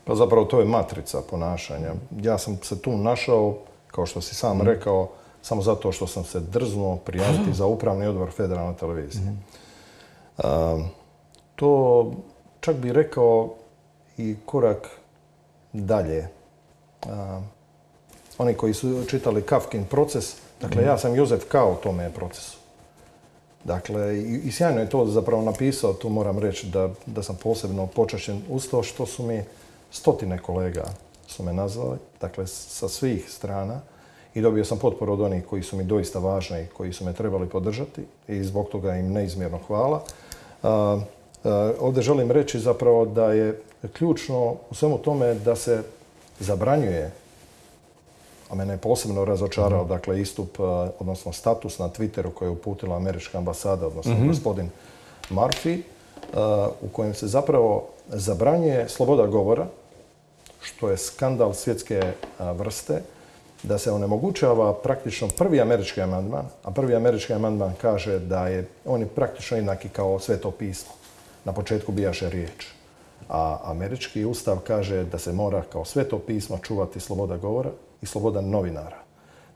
Pa zapravo to je matrica ponašanja. Ja sam se tu našao, kao što si sam rekao, samo zato što sam se drznuo prijaviti za upravni odbor federalne televizije. A, to čak bi rekao i korak dalje. A, oni koji su čitali Kafkin proces, dakle ja sam Jozef K. u tome procesu. Dakle, i, i sjajno je to zapravo napisao, tu moram reći da, da sam posebno počašćen uz to što su mi stotine kolega su me nazvali, dakle sa svih strana i dobio sam potporu od onih koji su mi doista važni i koji su me trebali podržati i zbog toga im neizmjerno hvala. Ovdje želim reći zapravo da je ključno u svemu tome da se zabranjuje a mene je posebno razočarao dakle, istup, odnosno status na Twitteru koji je uputila američka ambasada, odnosno gospodin Murphy, u kojem se zapravo zabranjuje sloboda govora, što je skandal svjetske vrste, da se onemogućava praktično prvi američki amandman, a prvi američki amandman kaže da je on je praktično jednaki kao sveto pismo. Na početku bijaše riječ. A američki ustav kaže da se mora kao sveto pismo čuvati sloboda govora i sloboda novinara.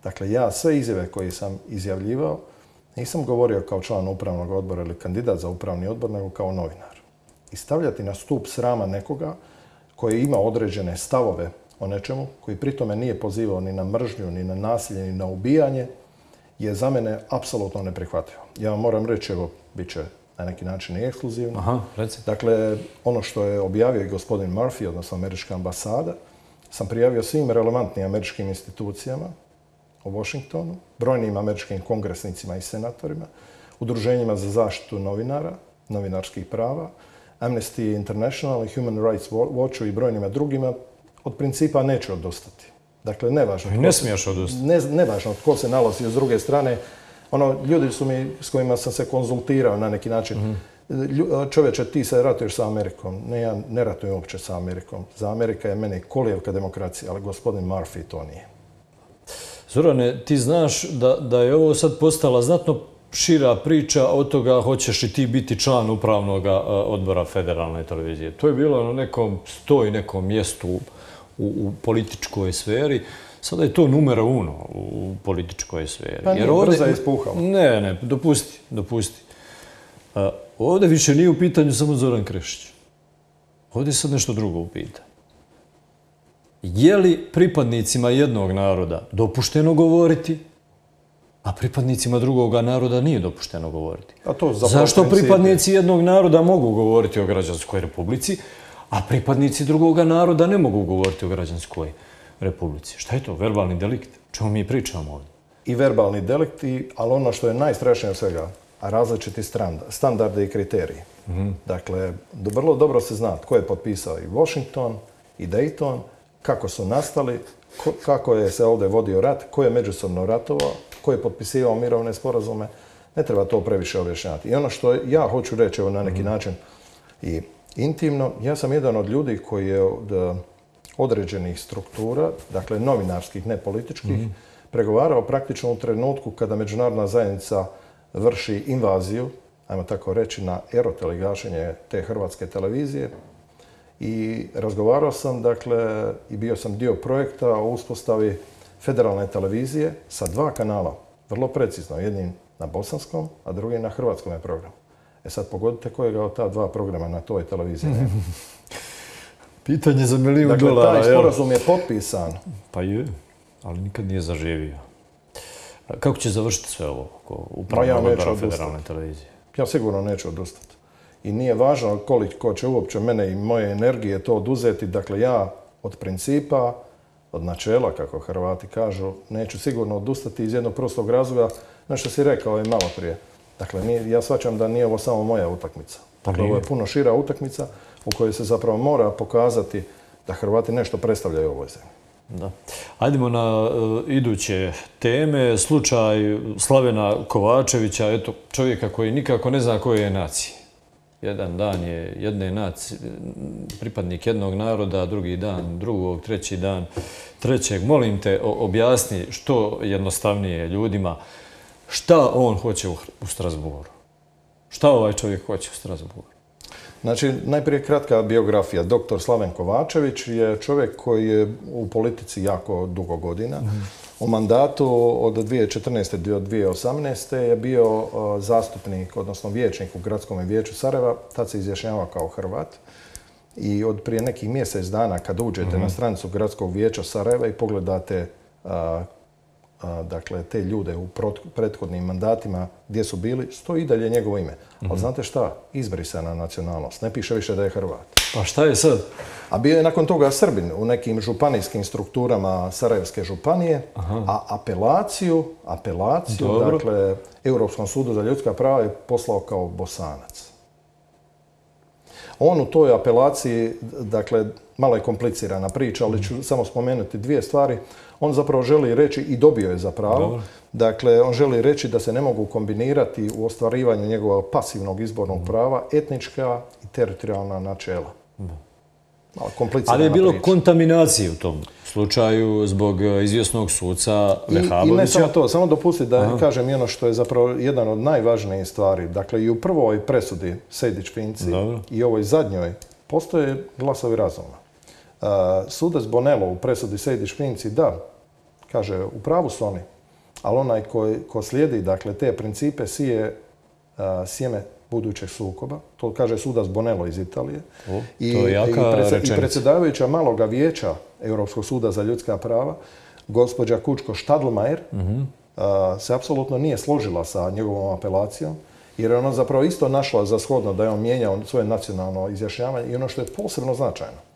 Dakle, ja sve izjave koje sam izjavljivao nisam govorio kao član upravnog odbora ili kandidat za upravni odbor, nego kao novinar. I stavljati na stup srama nekoga koji ima određene stavove o nečemu, koji pritome nije pozivao ni na mržnju, ni na nasilje, ni na ubijanje, je za mene apsolutno neprihvatljivo. Ja vam moram reći, evo, bit će na neki način i ekskluzivno. Aha, reci. Dakle, ono što je objavio i gospodin Murphy, odnosno američka ambasada, sam prijavio svim relevantnim američkim institucijama u Washingtonu, brojnim američkim kongresnicima i senatorima, udruženjima za zaštitu novinara, novinarskih prava, Amnesty International i Human Rights Watchu i brojnima drugima, od principa neću odustati. Dakle, nevažno. I ne smiješ odustati. ne, nevažno tko se nalazi s druge strane. Ono, ljudi su mi, s kojima sam se konzultirao na neki način. Lju- Čovječe, ti se ratuješ sa Amerikom. Ne, ja ne ratujem uopće sa Amerikom. Za Amerika je meni kolijevka demokracija, ali gospodin Murphy to nije. Zorane, ti znaš da, da je ovo sad postala znatno šira priča od toga hoćeš i ti biti član upravnog a, odbora federalne televizije. To je bilo na nekom stoj, nekom mjestu u, u političkoj sferi. Sada je to numero uno u političkoj sferi. Pa nije, brzo je ispuhalo. Ne, ne, dopusti, dopusti. A, ovdje više nije u pitanju samo Zoran Krešić. Ovdje je sad nešto drugo u pitanju. Je li pripadnicima jednog naroda dopušteno govoriti, a pripadnicima drugoga naroda nije dopušteno govoriti? A to zapravo Zašto pripadnici jednog naroda mogu govoriti o građanskoj republici, a pripadnici drugoga naroda ne mogu govoriti o građanskoj republici? Šta je to? Verbalni delikt? Čemu mi pričamo ovdje? i verbalni delikti, ali ono što je najstrašnije od svega, različiti strand- standarde i kriteriji. Dakle, do- vrlo dobro se zna tko je potpisao i Washington i Dayton, kako su nastali, ko- kako je se ovdje vodio rat, ko je međusobno ratovao, ko je potpisivao mirovne sporazume. Ne treba to previše objašnjavati. I ono što ja hoću reći, evo na neki način i intimno, ja sam jedan od ljudi koji je od eh, određenih struktura, dakle novinarskih, ne političkih, pregovarao praktično u trenutku kada međunarodna zajednica vrši invaziju, ajmo tako reći, na erotel gašenje te hrvatske televizije. I razgovarao sam, dakle, i bio sam dio projekta o uspostavi federalne televizije sa dva kanala, vrlo precizno, jednim na bosanskom, a drugi na hrvatskom programu. E sad pogodite kojega od ta dva programa na toj televiziji nema. Pitanje za milijun Dakle, dolara, taj jel? sporazum je potpisan. Pa je, ali nikad nije zaživio. Kako će završiti sve ovo oko ja upravnog neću odbora federalne televizije? Ja sigurno neću odustati. I nije važno koliko će uopće mene i moje energije to oduzeti. Dakle, ja od principa, od načela, kako Hrvati kažu, neću sigurno odustati iz jednog prostog razloga, nešto si rekao i malo prije. Dakle, nije, ja shvaćam da nije ovo samo moja utakmica. Dakle, ovo je puno šira utakmica u kojoj se zapravo mora pokazati da Hrvati nešto predstavljaju u ovoj zemlji. Da. Ajdemo na e, iduće teme. Slučaj Slavena Kovačevića, eto, čovjeka koji nikako ne zna koje je nacije. Jedan dan je jedne nacije, pripadnik jednog naroda, drugi dan drugog, treći dan trećeg. Molim te, objasni što jednostavnije ljudima, šta on hoće u, Strasboru? Šta ovaj čovjek hoće u Strasboru? Znači, najprije kratka biografija. Doktor Slaven Kovačević je čovjek koji je u politici jako dugo godina. U mandatu od 2014. do 2018. je bio uh, zastupnik, odnosno vijećnik u gradskom vijeću Sarajeva. Tad se izjašnjavao kao Hrvat. I od prije nekih mjesec dana kad uđete na stranicu gradskog vijeća Sarajeva i pogledate a, dakle, te ljude u prethodnim mandatima gdje su bili, stoji i dalje njegovo ime. Ali znate šta? Izbrisana nacionalnost. Ne piše više da je Hrvat. Pa šta je sad? A bio je nakon toga Srbin u nekim županijskim strukturama Sarajevske županije, a apelaciju, apelaciju, Dobro. dakle, Europskom sudu za ljudska prava je poslao kao bosanac. On u toj apelaciji, dakle, malo je komplicirana priča, ali ću samo spomenuti dvije stvari. On zapravo želi reći, i dobio je za pravo, Dobro. dakle, on želi reći da se ne mogu kombinirati u ostvarivanju njegovog pasivnog izbornog prava etnička i teritorijalna načela. Malo komplicirana Ali je bilo priča. kontaminacije u tom slučaju zbog e, izvjesnog suca I, I ne samo to, samo dopustiti da kažem ono što je zapravo jedan od najvažnijih stvari. Dakle, i u prvoj presudi Sejdić-Finci Dobro. i ovoj zadnjoj postoje glasovi razuma. Uh, sudac Bonello u presudi Sejdić-Finci, da, kaže, u pravu su oni, ali onaj ko, ko slijedi dakle, te principe sije uh, sjeme budućeg sukoba. To kaže sudac Bonello iz Italije. O, i, i predsjedavajuća maloga vijeća Europskog suda za ljudska prava, gospođa Kučko Štadlmajer, a, se apsolutno nije složila sa njegovom apelacijom, jer je ona zapravo isto našla za shodno da je on mijenjao svoje nacionalno izjašnjavanje i ono što je posebno značajno.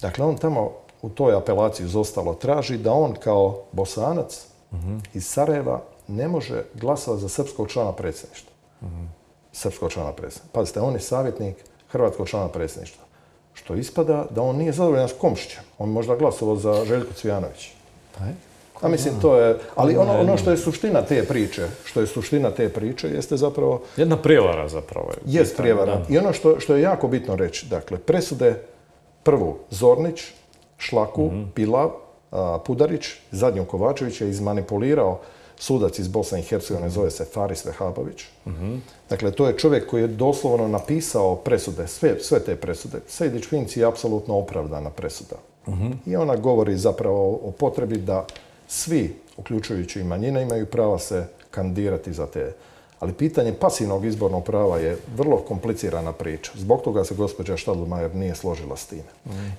Dakle, on tamo u toj apelaciji zostalo traži da on kao bosanac iz Sarajeva ne može glasovati za srpskog člana predsjedništva. Srpskog člana predsjedništva. Pazite, on je savjetnik hrvatskog člana predsjedništva. Što ispada da on nije zadovoljan s Komšićem. On možda glasovao za Željko Cvijanović. A mislim, to je... Ali ono, ono što je suština te priče, što je suština te priče, jeste zapravo Jedna prijevara zapravo je. Jest prijevara. da. I ono što, što je jako bitno reći, dakle, presude prvu Zornić, Šlaku, Mhm. Pilav, Pudarić, zadnju Kovačević je izmanipulirao sudac iz Bosne i Hercegovine, zove se Faris Vehabović. Dakle, to je čovjek koji je doslovno napisao presude, sve, sve te presude. Sejdić Finci je apsolutno opravdana presuda. I ona govori zapravo o potrebi da svi, uključujući i manjine, imaju prava se kandidirati za te ali pitanje pasivnog izbornog prava je vrlo komplicirana priča. Zbog toga se gospođa Štadlmajer nije složila s time.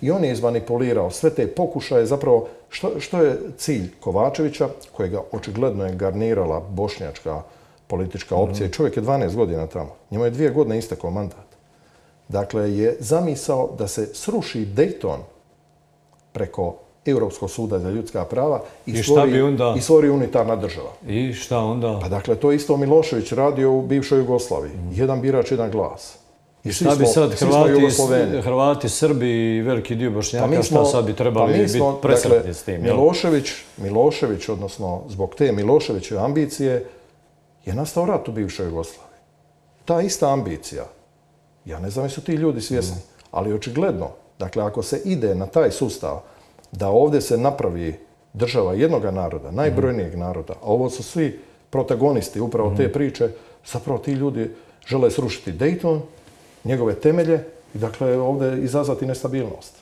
I on je izmanipulirao sve te pokušaje. Zapravo, što, što je cilj Kovačevića, kojega očigledno je garnirala bošnjačka politička opcija. Čovjek je 12 godina tamo. Njemu je dvije godine istekao mandat. Dakle, je zamisao da se sruši Dayton preko Europskog suda za ljudska prava i, i stvori unitarna država. I šta onda? Pa dakle, to je isto Milošević radio u bivšoj Jugoslaviji. Jedan birač, jedan glas. I šta bi sad Hrvati, Hrvati, Srbi i veliki dio Bošnjaka, pa šta sad bi trebali pa biti presretni dakle, s tim? Milošević, Milošević, odnosno zbog te Miloševićeve ambicije, je nastao rat u bivšoj Jugoslaviji. Ta ista ambicija, ja ne znam jesu ti ljudi svjesni, ali očigledno, dakle, ako se ide na taj sustav, da ovdje se napravi država jednog naroda, najbrojnijeg naroda, a ovo su svi protagonisti upravo te priče, zapravo ti ljudi žele srušiti Dayton, njegove temelje i dakle ovdje izazvati nestabilnost.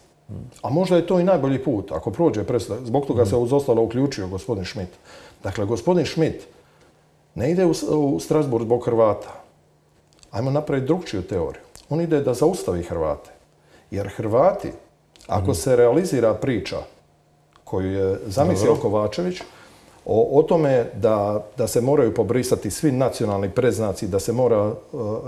A možda je to i najbolji put, ako prođe presuda. Zbog toga se uz ostalo uključio gospodin Schmidt. Dakle, gospodin Schmidt ne ide u, Strasbourg zbog Hrvata. Ajmo napraviti drugčiju teoriju. On ide da zaustavi Hrvate. Jer Hrvati ako se realizira priča koju je zamislio Kovačević, o, tome da, se moraju pobrisati svi nacionalni preznaci, da se mora e,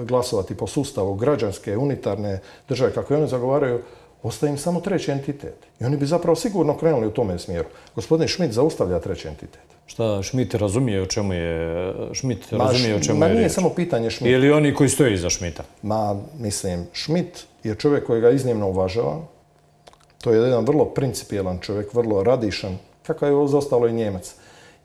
glasovati po sustavu građanske, unitarne države, kako oni zagovaraju, ostaje im samo treći entitet. I oni bi zapravo sigurno krenuli u tome smjeru. Gospodin Schmidt zaustavlja treći entitet. Šta Schmidt razumije o čemu je Schmidt razumije o čemu ma nije samo pitanje Schmidt. Ili oni koji stoje iza Schmidta? Ma, mislim, Schmidt je čovjek kojega iznimno uvažavam to je jedan vrlo principijelan čovjek, vrlo radišan, kakav je ostalo i Njemac.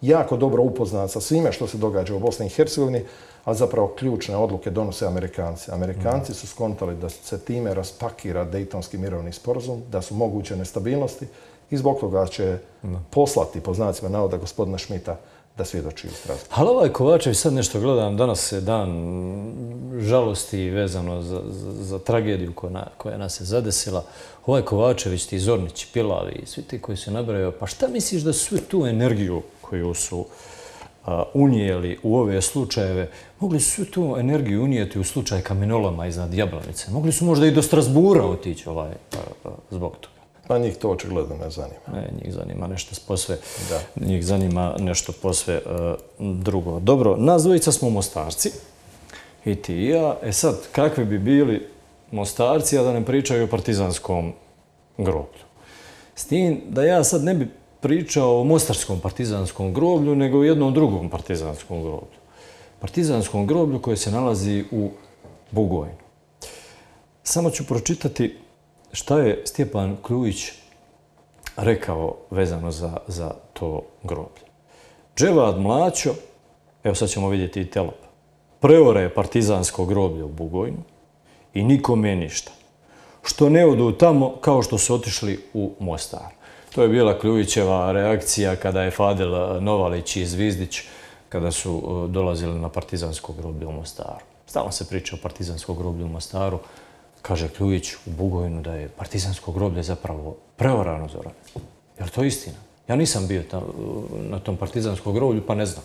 Jako dobro upoznat sa svime što se događa u Bosni i Hercegovini, a zapravo ključne odluke donose Amerikanci. Amerikanci su skontali da se time raspakira Dejtonski mirovni sporazum, da su moguće nestabilnosti i zbog toga će poslati, po znacima navoda, gospodina Šmita da svjedoči u Strasbourgu. Ali ovaj Kovačević, sad nešto gledam, danas je dan žalosti vezano za, tragediju koja, nas je zadesila. Ovaj Kovačević, ti Zornić, Pilavi i svi ti koji se nabrajaju, pa šta misliš da su tu energiju koju su unijeli u ove slučajeve, mogli su svu tu energiju unijeti u slučaj kamenolama iznad Jablanice. Mogli su možda i do Strasbura otići ovaj, zbog toga. Pa njih to očigledno ne zanima. Ne, njih zanima nešto posve, da. njih zanima nešto posve e, drugo. Dobro, nas dvojica smo mostarci, i ti i ja. E sad, kakvi bi bili mostarci, a da ne pričaju o partizanskom groblju? S tim da ja sad ne bi pričao o mostarskom partizanskom groblju, nego o jednom drugom partizanskom groblju. Partizanskom groblju koje se nalazi u Bugojnu. Samo ću pročitati šta je Stjepan Kljujić rekao vezano za, to groblje. Dževad Mlačo, evo sad ćemo vidjeti i telop, preore partizansko groblje u Bugojnu i nikome ništa. Što ne odu tamo kao što su otišli u Mostar. To je bila Kljujićeva reakcija kada je Fadil Novalić i Zvizdić kada su e, dolazili na partizansko groblje u Mostaru. Stalno se priča o partizanskom groblju u Mostaru. Kaže Kljujić u Bugojnu da je partizansko groblje zapravo preorano Zoran. Je li to istina? Ja nisam bio na tom partizanskom groblju pa ne znam.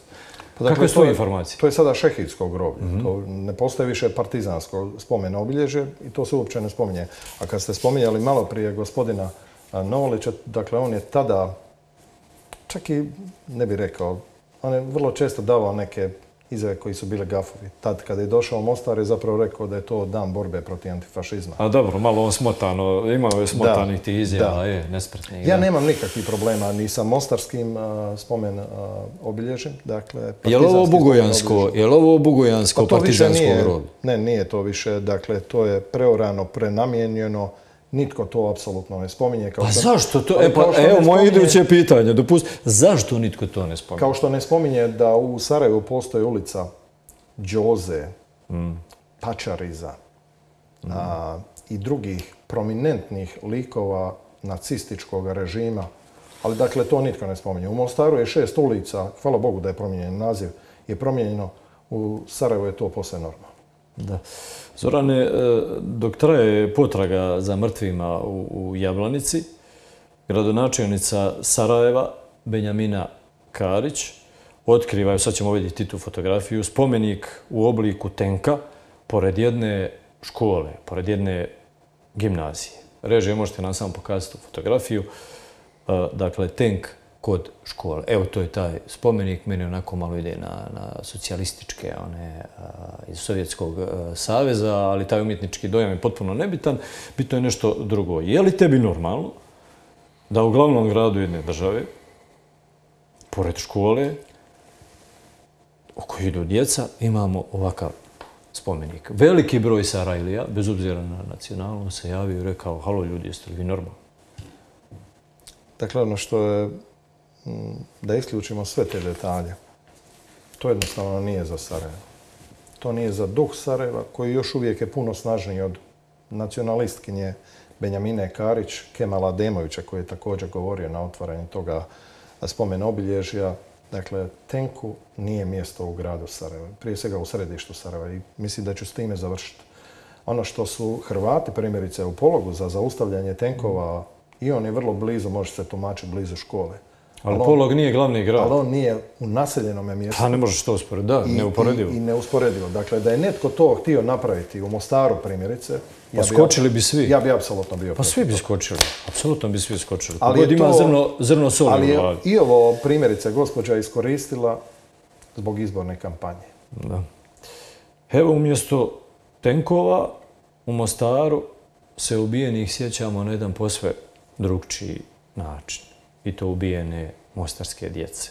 Pa dakle, Kakve su to informacije? To je sada šehidsko groblje. Mhm. To ne postoje više partizansko spomeno obilježje i to se uopće ne spominje. A kad ste spominjali malo prije gospodina Novolića, dakle on je tada, čak i ne bi rekao, on je vrlo često davao neke izjave koji su bile gafovi. Tad kada je došao Mostar je zapravo rekao da je to dan borbe protiv antifašizma. A dobro, malo on smotano, imao je smotanih tih izjava, je, nespretnih. Ja nemam nikakvih problema ni sa mostarskim spomen obilježjem. Dakle, je li ovo bugojansko, je li ovo bugojansko pa partizansko groblje? Ne, nije to više. Dakle, to je preorano, prenamijenjeno Nitko to apsolutno ne spominje. Kao pa zašto to? E, pa, evo moje iduće pitanje. Dopust, zašto nitko to ne spominje? Kao što ne spominje da u Sarajevu postoji ulica Đoze, mm. Pačariza i drugih prominentnih likova nacističkog režima Ali dakle, to nitko ne spominje. U Mostaru je šest ulica, hvala Bogu da je promijenjen naziv, je promijenjeno. U Sarajevu je to posve normalno. Da. Zorane, e, dok traje potraga za mrtvima u, Jablanici, gradonačelnica Sarajeva, Benjamina Karić, otkriva, sad ćemo vidjeti tu fotografiju, spomenik u obliku tenka pored jedne škole, pored jedne gimnazije. Režije, možete nam samo pokazati tu fotografiju. E, dakle, tenk kod škole. Evo, to je taj spomenik, meni onako malo ide na, na socijalističke, one iz Sovjetskog saveza, ali taj umjetnički dojam je potpuno nebitan. Bitno je nešto drugo. Je li tebi normalno da u glavnom gradu jedne države, pored škole, u kojoj idu djeca, imamo ovakav spomenik. Veliki broj Sarajlija, bez obzira na nacionalno, se javio i rekao, halo ljudi, jeste li vi normalni? Dakle, ono što je da isključimo sve te detalje. To jednostavno nije za Sarajevo. To nije za duh Sarajeva, koji još uvijek je puno snažniji od nacionalistkinje Benjamine Karić, Kemala Demovića, koji je također govorio na otvaranju toga spomen obilježja. Dakle, Tenku nije mjesto u gradu Sarajeva, prije svega u središtu Sarajeva i mislim da ću s time završiti. Ono što su Hrvati, primjerice u pologu za zaustavljanje tenkova, i on je vrlo blizu, može se tumačiti blizu škole. Ali, Polog nije glavni grad. Ali on nije u naseljenom mjestu. Pa ne možeš to usporediti, da, neuporedivo. I, I neusporedivo. Dakle, da je netko to htio napraviti u Mostaru primjerice, pa skočili bi svi. Ja bi apsolutno bio Pa svi bi skočili. Apsolutno bi svi skočili. Ali je ima zrno, zrno soli ali je i ovo primjerice gospođa iskoristila zbog izborne kampanje. Da. Evo umjesto tenkova u Mostaru se ubijenih sjećamo na jedan posve drugčiji način i to ubijene mostarske djece.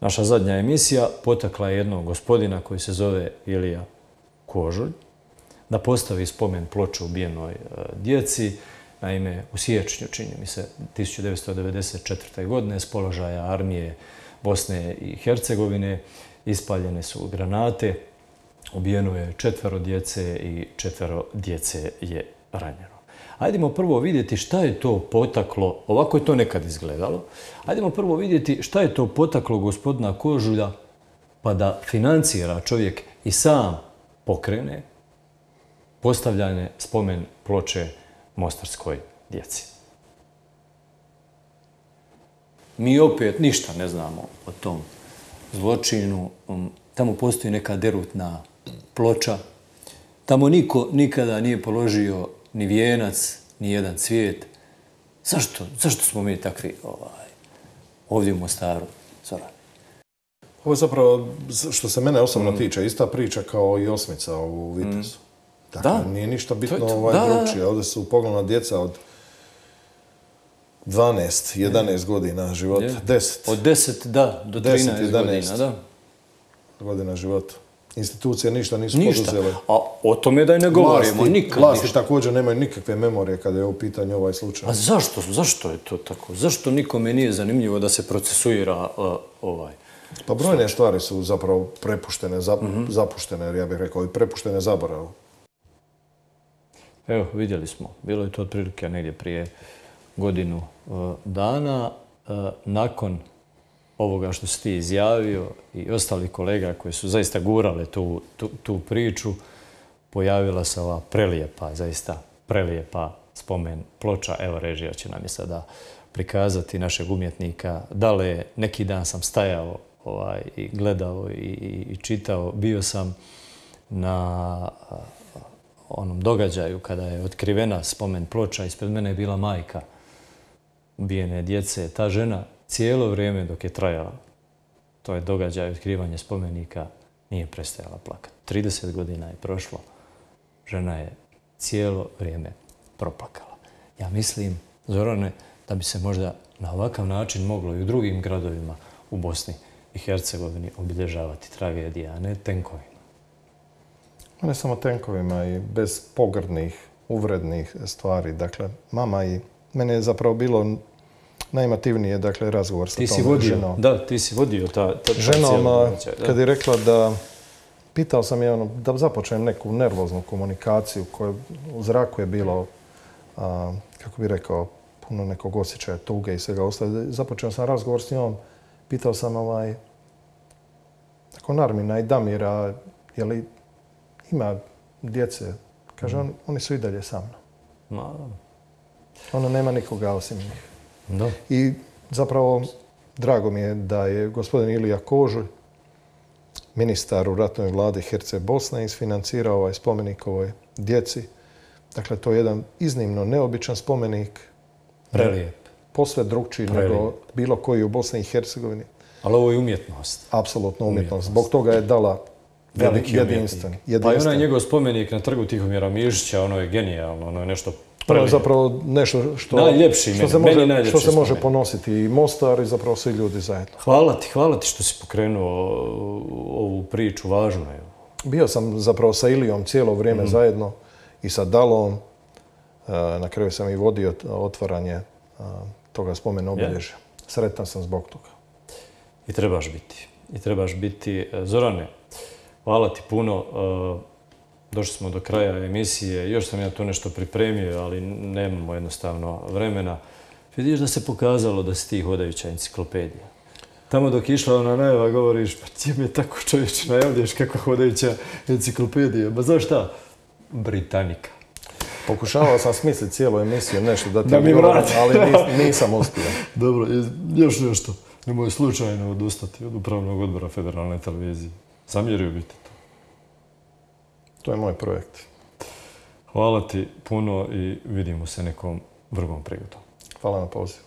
Naša zadnja emisija potakla je jednog gospodina koji se zove Ilija Kožulj da postavi spomen ploču ubijenoj e, djeci. Naime, u siječnju, čini mi se, 1994. godine s položaja armije Bosne i Hercegovine ispaljene su granate, ubijeno je četvero djece i četvero djece je ranjeno. Ajdemo prvo vidjeti šta je to potaklo, ovako je to nekad izgledalo, ajdemo prvo vidjeti šta je to potaklo gospodina Kožulja pa da financira čovjek i sam pokrene postavljanje spomen ploče Mostarskoj djeci. Mi opet ništa ne znamo o tom zločinu. Um, tamo postoji neka derutna ploča. Tamo niko nikada nije položio ni vijenac, ni jedan cvijet. Zašto, zašto smo mi takvi ovaj, ovdje u Mostaru, Zoran? Ovo je zapravo, što se mene osobno mm. tiče, ista priča kao i osmica u Vitezu. Mm. Dakle, da. nije ništa bitno to to. ovaj drugčije. Ovdje su pogledna djeca od 12, 11 godina života. 10. Od 10, da, do 13 10, 11 godina, da. Godina života institucije ništa nisu ništa. poduzele. A o tome da i ne govorimo, vlasti, nikad Vlasti također nemaju nikakve memorije kada je u pitanju ovaj slučaj. A zašto? Zašto je to tako? Zašto nikome nije zanimljivo da se procesuira uh, ovaj? Pa brojne stvari su zapravo prepuštene, zap, mm -hmm. zapuštene, ja bih rekao, i prepuštene zaboravu. Evo, vidjeli smo. Bilo je to otprilike negdje prije godinu uh, dana. Uh, nakon ovoga što si ti izjavio i ostali kolega koji su zaista gurale tu, tu, tu priču, pojavila se ova prelijepa, zaista prelijepa spomen ploča. Evo, režija će nam je sada prikazati našeg umjetnika. Dale, neki dan sam stajao ovaj, i gledao i, i, i čitao. Bio sam na onom događaju kada je otkrivena spomen ploča. Ispred mene je bila majka ubijene djece. Ta žena cijelo vrijeme dok je trajala, to je događaj otkrivanje spomenika, nije prestajala plakati. 30 godina je prošlo, žena je cijelo vrijeme proplakala. Ja mislim, Zorane, da bi se možda na ovakav način moglo i u drugim gradovima u Bosni i Hercegovini obilježavati tragedije, a ne tenkovima. Ne samo tenkovima i bez pogrdnih, uvrednih stvari. Dakle, mama i mene je zapravo bilo najmativnije dakle, razgovor sa ti tom vodio, ženom. Da, ti si vodio ta, ta, ta ženom, kad je rekla da pitao sam je ono, da započnem neku nervoznu komunikaciju koja u zraku je bilo, a, kako bi rekao, puno nekog osjećaja, tuge i svega ostale. Započeo sam razgovor s njom, pitao sam ovaj, nakon Armina i Damira, je li ima djece? Kaže, on, oni su i dalje sa mnom. Ona nema nikoga osim njih. Da. I zapravo drago mi je da je gospodin Ilija Kožulj, ministar u ratnoj vladi Herce Bosne, isfinancirao ovaj spomenik ovoj djeci. Dakle, to je jedan iznimno neobičan spomenik, Prelijep. posve drugčiji nego bilo koji u Bosni i Hercegovini. Ali ovo je umjetnost. Apsolutno umjetnost. Umjetnost. Zbog toga je dala Veliki jedinstven. Pa i onaj njegov spomenik na trgu Tihomira Mišića, ono je genijalno, ono je nešto To je zapravo nešto što, Najljepši što, se može, najljepši što se može ponositi i Mostar i zapravo svi ljudi zajedno. Hvala ti, hvala ti što si pokrenuo ovu priču, važno je. Bio sam zapravo sa Ilijom cijelo vrijeme Mhm. zajedno i sa Dalom. E, Na kraju sam i vodio otvaranje e, toga spomena obilježja. Sretan sam zbog toga. I trebaš biti. I trebaš biti. E, Zorane, hvala ti puno. Došli smo do kraja emisije. Još sam ja tu nešto pripremio, ali nemamo jednostavno vremena. Vidiš da se pokazalo da si ti hodajuća enciklopedija. Tamo dok je išla ona najava govoriš, pa ti me tako čovječ najavljuješ kako hodajuća enciklopedija. Ma znaš šta? Britanika. Pokušavao sam smisliti cijelu emisiju, nešto da ti Da mi vrati. ali nis- nisam uspio. Dobro, još nešto. Nemoj slučajno odustati od upravnog odbora federalne televizije. Zamjerio bi to. To je moj projekt. Hvala ti puno i vidimo se nekom drugom prigodom. Hvala na pozivu.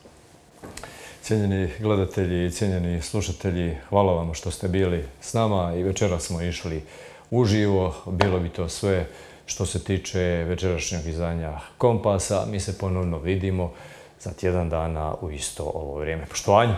Cijenjeni gledatelji i cijenjeni slušatelji, hvala vam što ste bili s nama i večera smo išli uživo. Bilo bi to sve što se tiče večerašnjeg izdanja Kompasa. Mi se ponovno vidimo za tjedan dana u isto ovo vrijeme. Poštovanje.